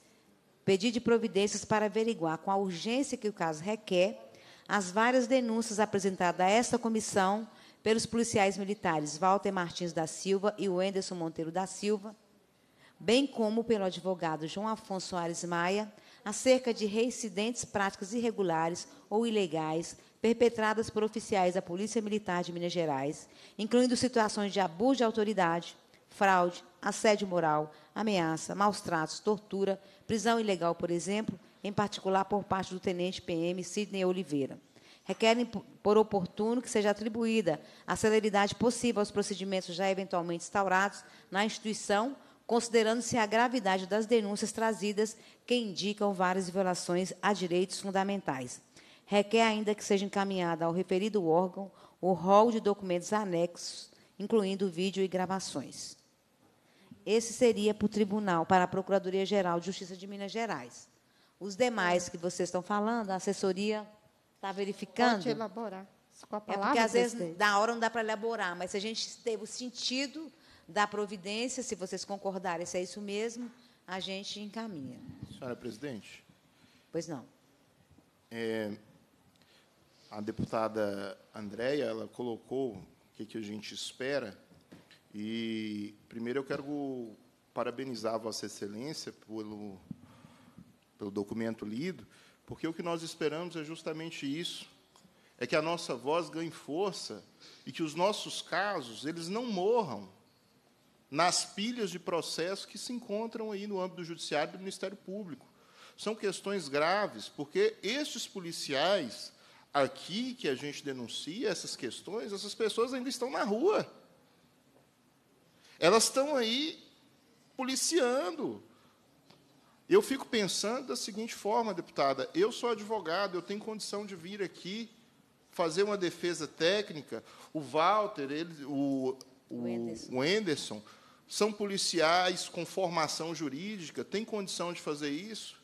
pedir de providências para averiguar, com a urgência que o caso requer, as várias denúncias apresentadas a esta comissão pelos policiais militares Walter Martins da Silva e Wenderson Monteiro da Silva, bem como pelo advogado João Afonso Soares Maia, acerca de reincidentes práticas irregulares ou ilegais perpetradas por oficiais da Polícia Militar de Minas Gerais, incluindo situações de abuso de autoridade, fraude, assédio moral, ameaça, maus tratos, tortura, prisão ilegal, por exemplo, em particular por parte do tenente PM Sidney Oliveira. Requerem por oportuno que seja atribuída a celeridade possível aos procedimentos já eventualmente instaurados na instituição, considerando-se a gravidade das denúncias trazidas que indicam várias violações a direitos fundamentais. Requer ainda que seja encaminhada ao referido órgão o rol de documentos anexos, incluindo vídeo e gravações. Esse seria para o tribunal, para a Procuradoria-Geral de Justiça de Minas Gerais. Os demais que vocês estão falando, a assessoria está verificando. Pode elaborar. Com a É palavra, porque, às vezes, presidente. na hora não dá para elaborar, mas se a gente teve o sentido da providência, se vocês concordarem se é isso mesmo, a gente encaminha. Senhora presidente, Pois não. é, a deputada Andréia, ela colocou o que, que a gente espera. E, primeiro, eu quero parabenizar Vossa Excelência pelo, pelo documento lido, porque o que nós esperamos é justamente isso, é que a nossa voz ganhe força e que os nossos casos eles não morram nas pilhas de processos que se encontram aí no âmbito do Judiciário e do Ministério Público. São questões graves, porque estes policiais aqui que a gente denuncia, essas questões, essas pessoas ainda estão na rua. Elas estão aí policiando. Eu fico pensando da seguinte forma, deputada: eu sou advogado, eu tenho condição de vir aqui fazer uma defesa técnica. O Walter, ele, o, o, o Anderson, são policiais com formação jurídica, têm condição de fazer isso.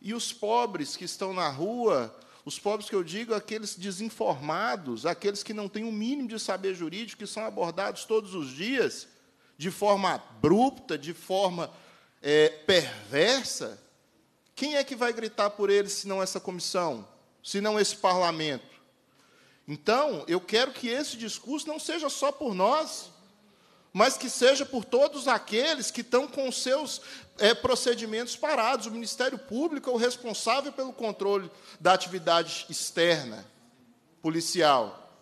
E os pobres que estão na rua, os pobres que eu digo, aqueles desinformados, aqueles que não têm o mínimo de saber jurídico, que são abordados todos os dias, de forma abrupta, de forma é, perversa, quem é que vai gritar por eles, se não essa comissão, se não esse parlamento? Então, eu quero que esse discurso não seja só por nós, mas que seja por todos aqueles que estão com seus é, procedimentos parados. O Ministério Público é o responsável pelo controle da atividade externa policial.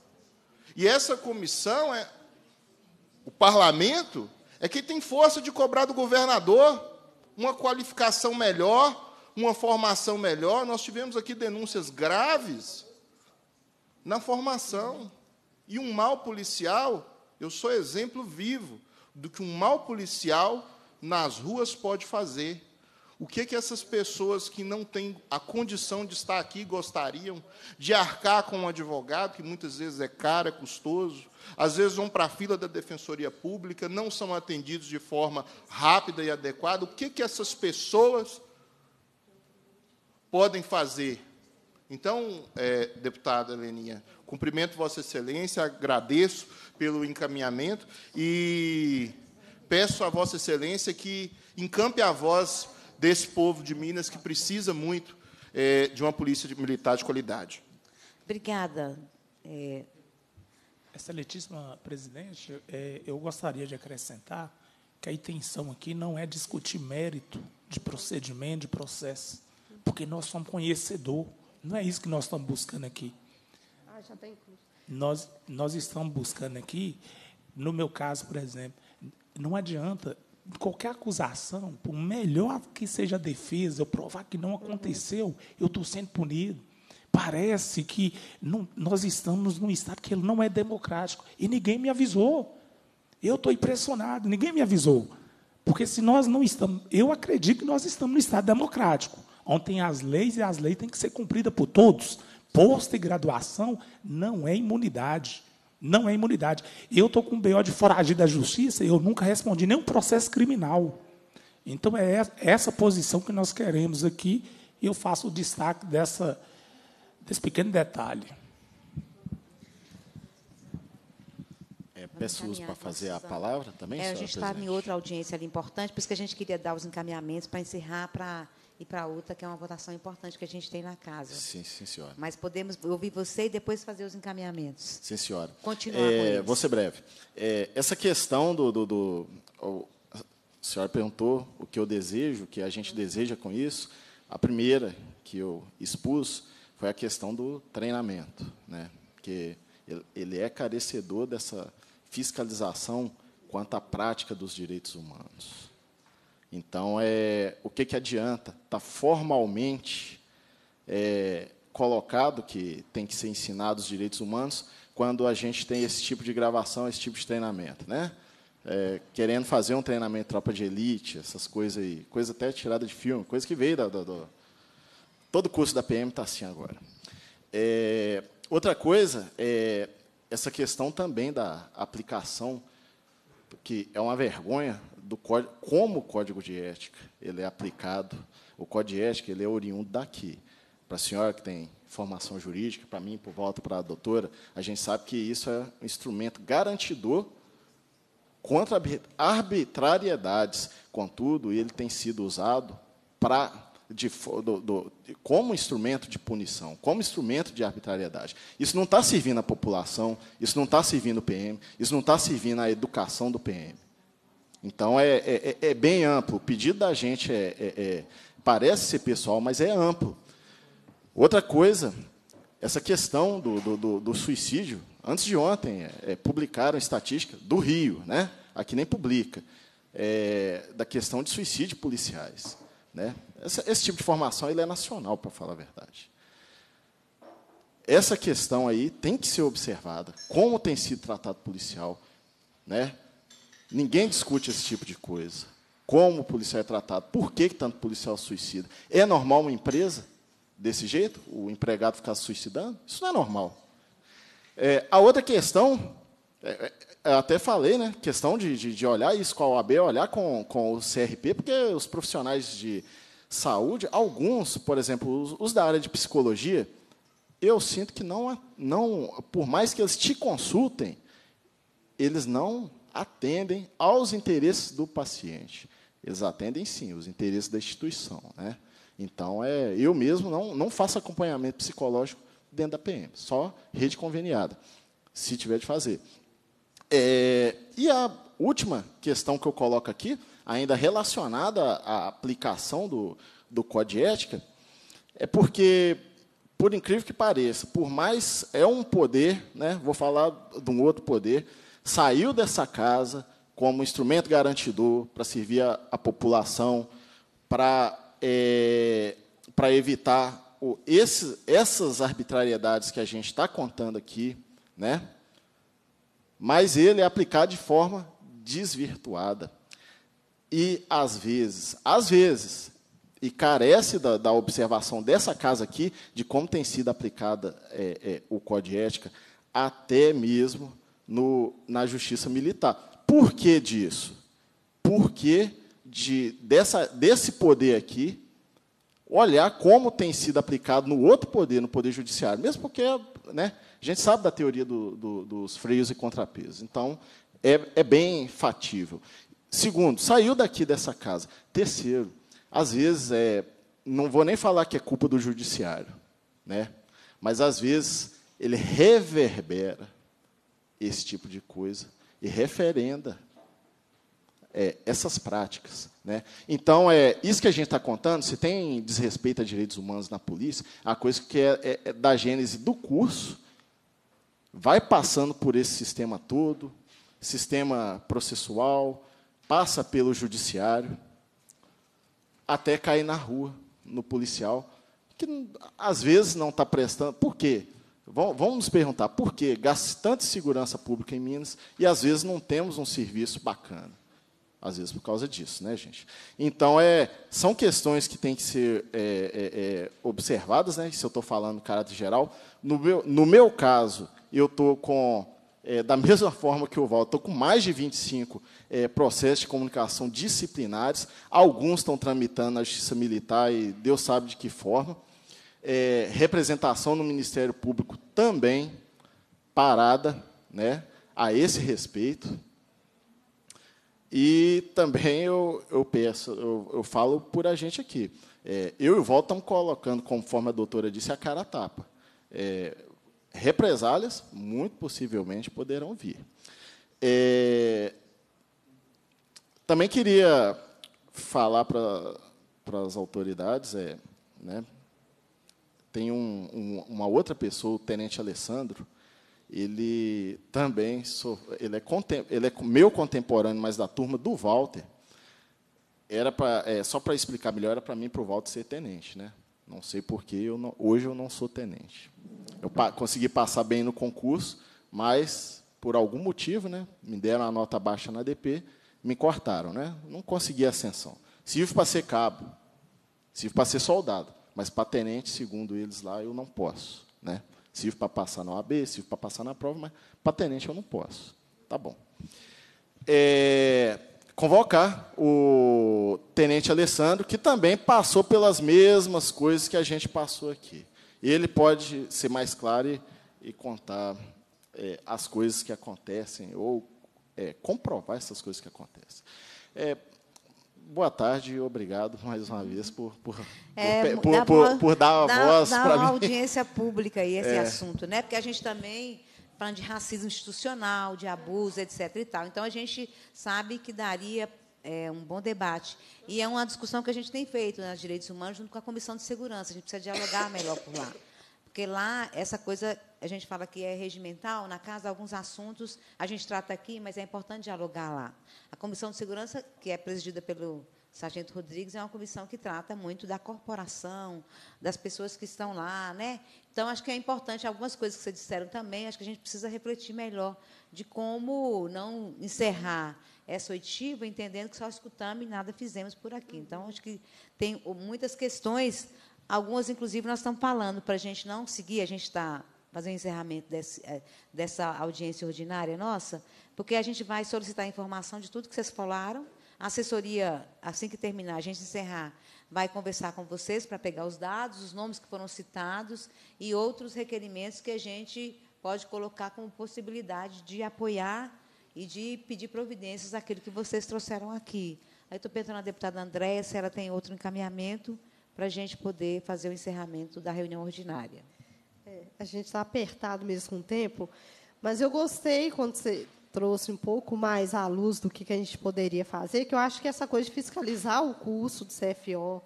E essa comissão é o parlamento é quem tem força de cobrar do governador uma qualificação melhor, uma formação melhor. Nós tivemos aqui denúncias graves na formação. E um mal policial, eu sou exemplo vivo do que um mal policial nas ruas pode fazer. O que, que essas pessoas que não têm a condição de estar aqui gostariam de arcar com um advogado, que muitas vezes é caro, é custoso, às vezes vão para a fila da Defensoria Pública, não são atendidos de forma rápida e adequada. O que, que essas pessoas podem fazer? Então, é, deputada Leninha, cumprimento Vossa Excelência, agradeço pelo encaminhamento e peço a Vossa Excelência que encampe a voz desse povo de Minas que precisa muito é, de uma polícia de- militar de qualidade. Obrigada. É, Excelentíssima presidente, eh, eu gostaria de acrescentar que a intenção aqui não é discutir mérito de procedimento, de processo, porque nós somos conhecedor. Não é isso que nós estamos buscando aqui. Ah, já está incluso. Nós, nós estamos buscando aqui, no meu caso, por exemplo, não adianta qualquer acusação, por melhor que seja a defesa, eu provar que não aconteceu, eu estou sendo punido. Parece que não- nós estamos num estado que ele não é democrático. E ninguém me avisou. Eu estou impressionado, ninguém me avisou. Porque se nós não estamos. Eu acredito que nós estamos no estado democrático, onde tem as leis e as leis têm que ser cumpridas por todos. Posto e graduação não é imunidade. Não é imunidade. Eu estou com um BO de foragido da justiça e eu nunca respondi nenhum processo criminal. Então, é essa- posição que nós queremos aqui, e eu faço o destaque dessa, desse pequeno detalhe. É, Peço uso encaminhar, para fazer a palavra também, É, a gente estava em outra audiência ali importante, por isso que a gente queria dar os encaminhamentos para encerrar para ir para outra, que é uma votação importante que a gente tem na casa. Sim, sim, senhora. Mas podemos ouvir você e depois fazer os encaminhamentos. Sim, senhora. Continuar com É, eles. vou ser breve. É, essa questão do, do, do- o- A senhora perguntou o que eu desejo, o que a gente deseja com isso. A primeira que eu expus foi a questão do treinamento, né? que ele- ele é carecedor dessa fiscalização quanto à prática dos direitos humanos. Então, é, o que, que adianta? Está formalmente é, colocado que tem que ser ensinado os direitos humanos quando a gente tem esse tipo de gravação, esse tipo de treinamento, né? É, querendo fazer um treinamento tropa de elite, essas coisas aí, coisa até tirada de filme, coisa que veio da, da- do todo curso da PM está assim agora. É, outra coisa é essa questão também da aplicação, que é uma vergonha do como o código de ética ele é aplicado. O código de ética ele é oriundo daqui. Para a senhora que tem formação jurídica, para mim, por volta para a doutora, a gente sabe que isso é um instrumento garantidor contra arbi- arbitrariedades. Contudo, ele tem sido usado para de, do- do- como instrumento de punição, como instrumento de arbitrariedade. Isso não está servindo à população, isso não está servindo o PM, isso não está servindo à educação do PM. Então, é, é- é- é bem amplo. O pedido da gente é, é- é- parece ser pessoal, mas é amplo. Outra coisa, essa questão do, do- do- suicídio. Antes de ontem, publicaram estatística do Rio, né? aqui nem publica, da questão de suicídio policiais. Né? Essa- esse tipo de formação ele é nacional, para falar a verdade. Essa questão aí tem que ser observada. Como tem sido tratado policial. Né? Ninguém discute esse tipo de coisa. Como o policial é tratado? Por que, tanto policial suicida? É normal uma empresa desse jeito? O empregado ficar suicidando? Isso não é normal. É, a outra questão, é, é, até falei, né? Questão de, de, de olhar isso com a OAB, olhar com, com o CRP, porque os profissionais de saúde, alguns, por exemplo, os, os da área de psicologia, eu sinto que não, não, por mais que eles te consultem, eles não atendem aos interesses do paciente. Eles atendem sim os interesses da instituição, né? Então é, eu mesmo não não faço acompanhamento psicológico dentro da PM, só rede conveniada, se tiver de fazer. É, e a última questão que eu coloco aqui, ainda relacionada à aplicação do, do Código de Ética, é porque, por incrível que pareça, por mais é um poder, né, vou falar de um outro poder, saiu dessa casa como instrumento garantidor para servir a, a população, para é, para evitar o, esse, essas arbitrariedades que a gente está contando aqui, né? mas ele é aplicado de forma desvirtuada. E, às vezes, às vezes, e carece da, da observação dessa casa aqui, de como tem sido aplicada é, é, o Código de Ética, até mesmo no, na Justiça Militar. Por que disso? Porque de, dessa, desse poder aqui, olhar como tem sido aplicado no outro poder, no Poder Judiciário, mesmo porque né, a gente sabe da teoria do, do, dos freios e contrapesos. Então, é, é bem fatível. Segundo, saiu daqui dessa casa. Terceiro, às vezes, é, não vou nem falar que é culpa do Judiciário, né, mas, às vezes, ele reverbera esse tipo de coisa e referenda é, essas práticas. Né? Então, é isso que a gente está contando, se tem desrespeito a direitos humanos na polícia, a coisa que é, é, é da gênese do curso, vai passando por esse sistema todo, sistema processual, passa pelo judiciário, até cair na rua, no policial, que às vezes não está prestando. Por quê? Vamos nos perguntar por que gasta tanta segurança pública em Minas e às vezes não temos um serviço bacana. Às vezes por causa disso, né, gente? Então, é, são questões que têm que ser é, é, é, observadas, né? Se eu estou falando em caráter geral. No meu, no meu caso, eu estou com, é, da mesma forma que o Val, estou com mais de 25 é, processos de comunicação disciplinares. Alguns estão tramitando na Justiça Militar e Deus sabe de que forma. É, representação no Ministério Público também parada, né? a esse respeito. E também eu, eu peço, eu, eu falo por a gente aqui. É, eu e o Volta estamos colocando, conforme a doutora disse, a cara a tapa. É, represálias, muito possivelmente, poderão vir. É, também queria falar para as autoridades, é, né, tem um, um, uma outra pessoa, o Tenente Alessandro, ele também sou, ele é, ele é meu contemporâneo, mas da turma do Walter. Era pra, é, só para explicar melhor, era para mim para o Walter ser tenente, né? Não sei porquê, eu não, hoje eu não sou tenente. Eu pa, consegui passar bem no concurso, mas por algum motivo, né? Me deram a nota baixa na DP, me cortaram, né? Não consegui ascensão. Sirvo para ser cabo, sirvo para ser soldado, mas para tenente, segundo eles lá, eu não posso, né? Sirvo para passar na OAB, sirvo para passar na prova, mas para tenente eu não posso. Tá bom. É, convocar o tenente Alessandro, que também passou pelas mesmas coisas que a gente passou aqui. Ele pode ser mais claro e, e contar é, as coisas que acontecem, ou é, comprovar essas coisas que acontecem. É, boa tarde e obrigado mais uma vez por, por, é, por, por, por, por, dar a voz para mim. uma audiência pública aí esse é. assunto, né? Porque a gente também falando de racismo institucional, de abuso, etc. E tal. Então a gente sabe que daria é, um bom debate e é uma discussão que a gente tem feito nos direitos humanos junto com a comissão de segurança. A gente precisa dialogar melhor por lá. Porque lá, essa coisa, a gente fala que é regimental, na casa, alguns assuntos a gente trata aqui, mas é importante dialogar lá. A Comissão de Segurança, que é presidida pelo Sargento Rodrigues, é uma comissão que trata muito da corporação, das pessoas que estão lá. Né? Então, acho que é importante, algumas coisas que vocês disseram também, acho que a gente precisa refletir melhor de como não encerrar essa oitiva, entendendo que só escutamos e nada fizemos por aqui. Então, acho que tem muitas questões Algumas, inclusive, nós estamos falando para a gente não seguir, a gente está fazendo encerramento desse, eh, dessa audiência ordinária nossa, porque a gente vai solicitar informação de tudo que vocês falaram. A assessoria, assim que terminar, a gente encerrar, vai conversar com vocês para pegar os dados, os nomes que foram citados e outros requerimentos que a gente pode colocar como possibilidade de apoiar e de pedir providências àquilo que vocês trouxeram aqui. Aí estou perguntando à deputada Andréia se ela tem outro encaminhamento para a gente poder fazer o encerramento da reunião ordinária. É, a gente está apertado mesmo com o tempo, mas eu gostei quando você trouxe um pouco mais à luz do que, que a gente poderia fazer, que eu acho que essa coisa de fiscalizar o curso do CFO,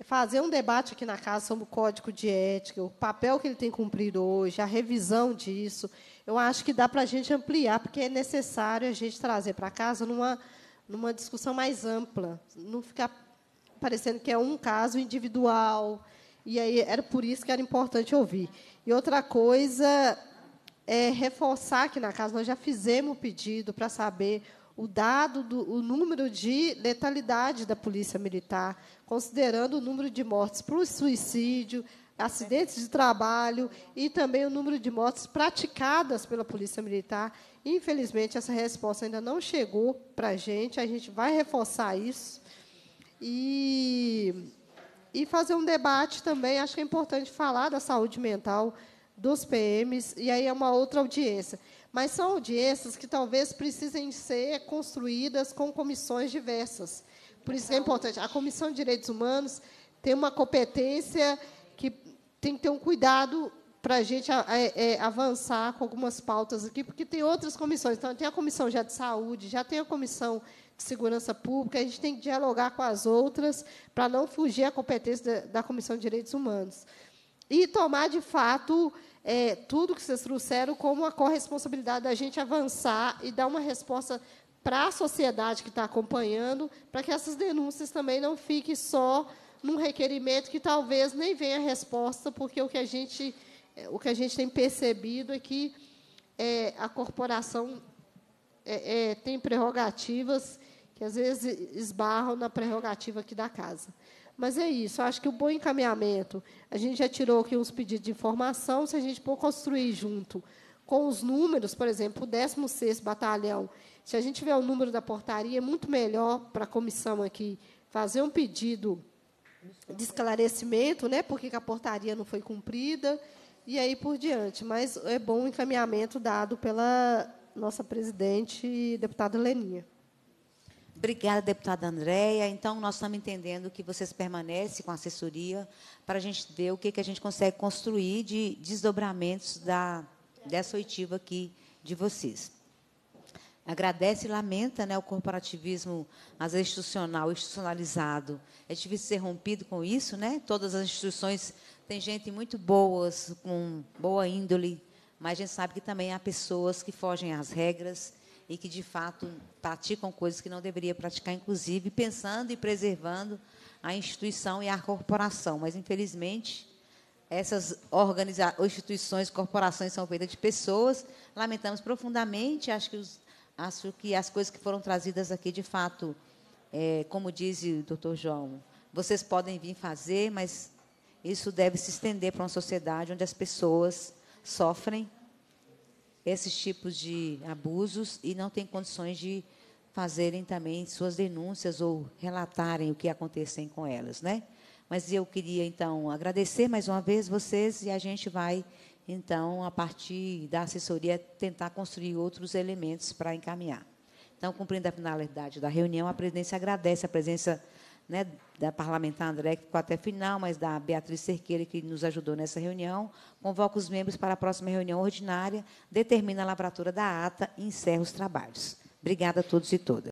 fazer um debate aqui na casa sobre o código de ética, o papel que ele tem cumprido hoje, a revisão disso, eu acho que dá para a gente ampliar, porque é necessário a gente trazer para casa numa, numa discussão mais ampla, não ficar parecendo que é um caso individual. E aí era por isso que era importante ouvir. E outra coisa é reforçar aqui na casa, nós já fizemos o pedido para saber o dado do o número de letalidade da Polícia Militar, considerando o número de mortes por suicídio, acidentes de trabalho e também o número de mortes praticadas pela Polícia Militar. Infelizmente, essa resposta ainda não chegou para a gente, a gente vai reforçar isso e, e fazer um debate também. Acho que é importante falar da saúde mental dos PMs, e aí é uma outra audiência. Mas são audiências que talvez precisem ser construídas com comissões diversas. Por isso é importante. A Comissão de Direitos Humanos tem uma competência que tem que ter um cuidado para a gente é, avançar com algumas pautas aqui, porque tem outras comissões. Então, tem a comissão já de saúde, já tem a comissão segurança pública, a gente tem que dialogar com as outras para não fugir à competência da, da, Comissão de Direitos Humanos. E tomar, de fato, é, tudo que vocês trouxeram como a corresponsabilidade da gente avançar e dar uma resposta para a sociedade que está acompanhando, para que essas denúncias também não fiquem só num requerimento que talvez nem venha resposta, porque o que a gente, é, o que a gente tem percebido é que é, a corporação é, é, tem prerrogativas que às vezes esbarram na prerrogativa aqui da casa. Mas é isso, acho que o bom encaminhamento, a gente já tirou aqui uns pedidos de informação, se a gente for construir junto com os números, por exemplo, o 16º Batalhão, se a gente tiver o número da portaria, é muito melhor para a comissão aqui fazer um pedido de esclarecimento, né, porque a portaria não foi cumprida, e aí por diante. Mas é bom o encaminhamento dado pela nossa presidente, deputada Leninha. Obrigada, deputada Andréia. Então, nós estamos entendendo que vocês permanecem com a assessoria para a gente ver o que, que a gente consegue construir de desdobramentos da, dessa oitiva aqui de vocês. Agradece e lamenta né, o corporativismo, às vezes, institucional, institucionalizado. É difícil ser rompido com isso, né? Todas as instituições têm gente muito boas, com boa índole, mas a gente sabe que também há pessoas que fogem às regras e que, de fato, praticam coisas que não deveria praticar, inclusive pensando e preservando a instituição e a corporação. Mas, infelizmente, essas organiza instituições, corporações são feitas de pessoas. Lamentamos profundamente, acho que, os, acho que as coisas que foram trazidas aqui, de fato, é, como diz o doutor João, vocês podem vir fazer, mas isso deve se estender para uma sociedade onde as pessoas sofrem esses tipos de abusos e não têm condições de fazerem também suas denúncias ou relatarem o que acontecem com elas, né? Mas eu queria então agradecer mais uma vez vocês e a gente vai então a partir da assessoria tentar construir outros elementos para encaminhar. Então, cumprindo a finalidade da reunião, a presidência agradece a presença né, da parlamentar André, que ficou até final, mas da Beatriz Cerqueira, que nos ajudou nessa reunião. Convoca os membros para a próxima reunião ordinária, determina a lavratura da ata e encerra os trabalhos. Obrigada a todos e todas.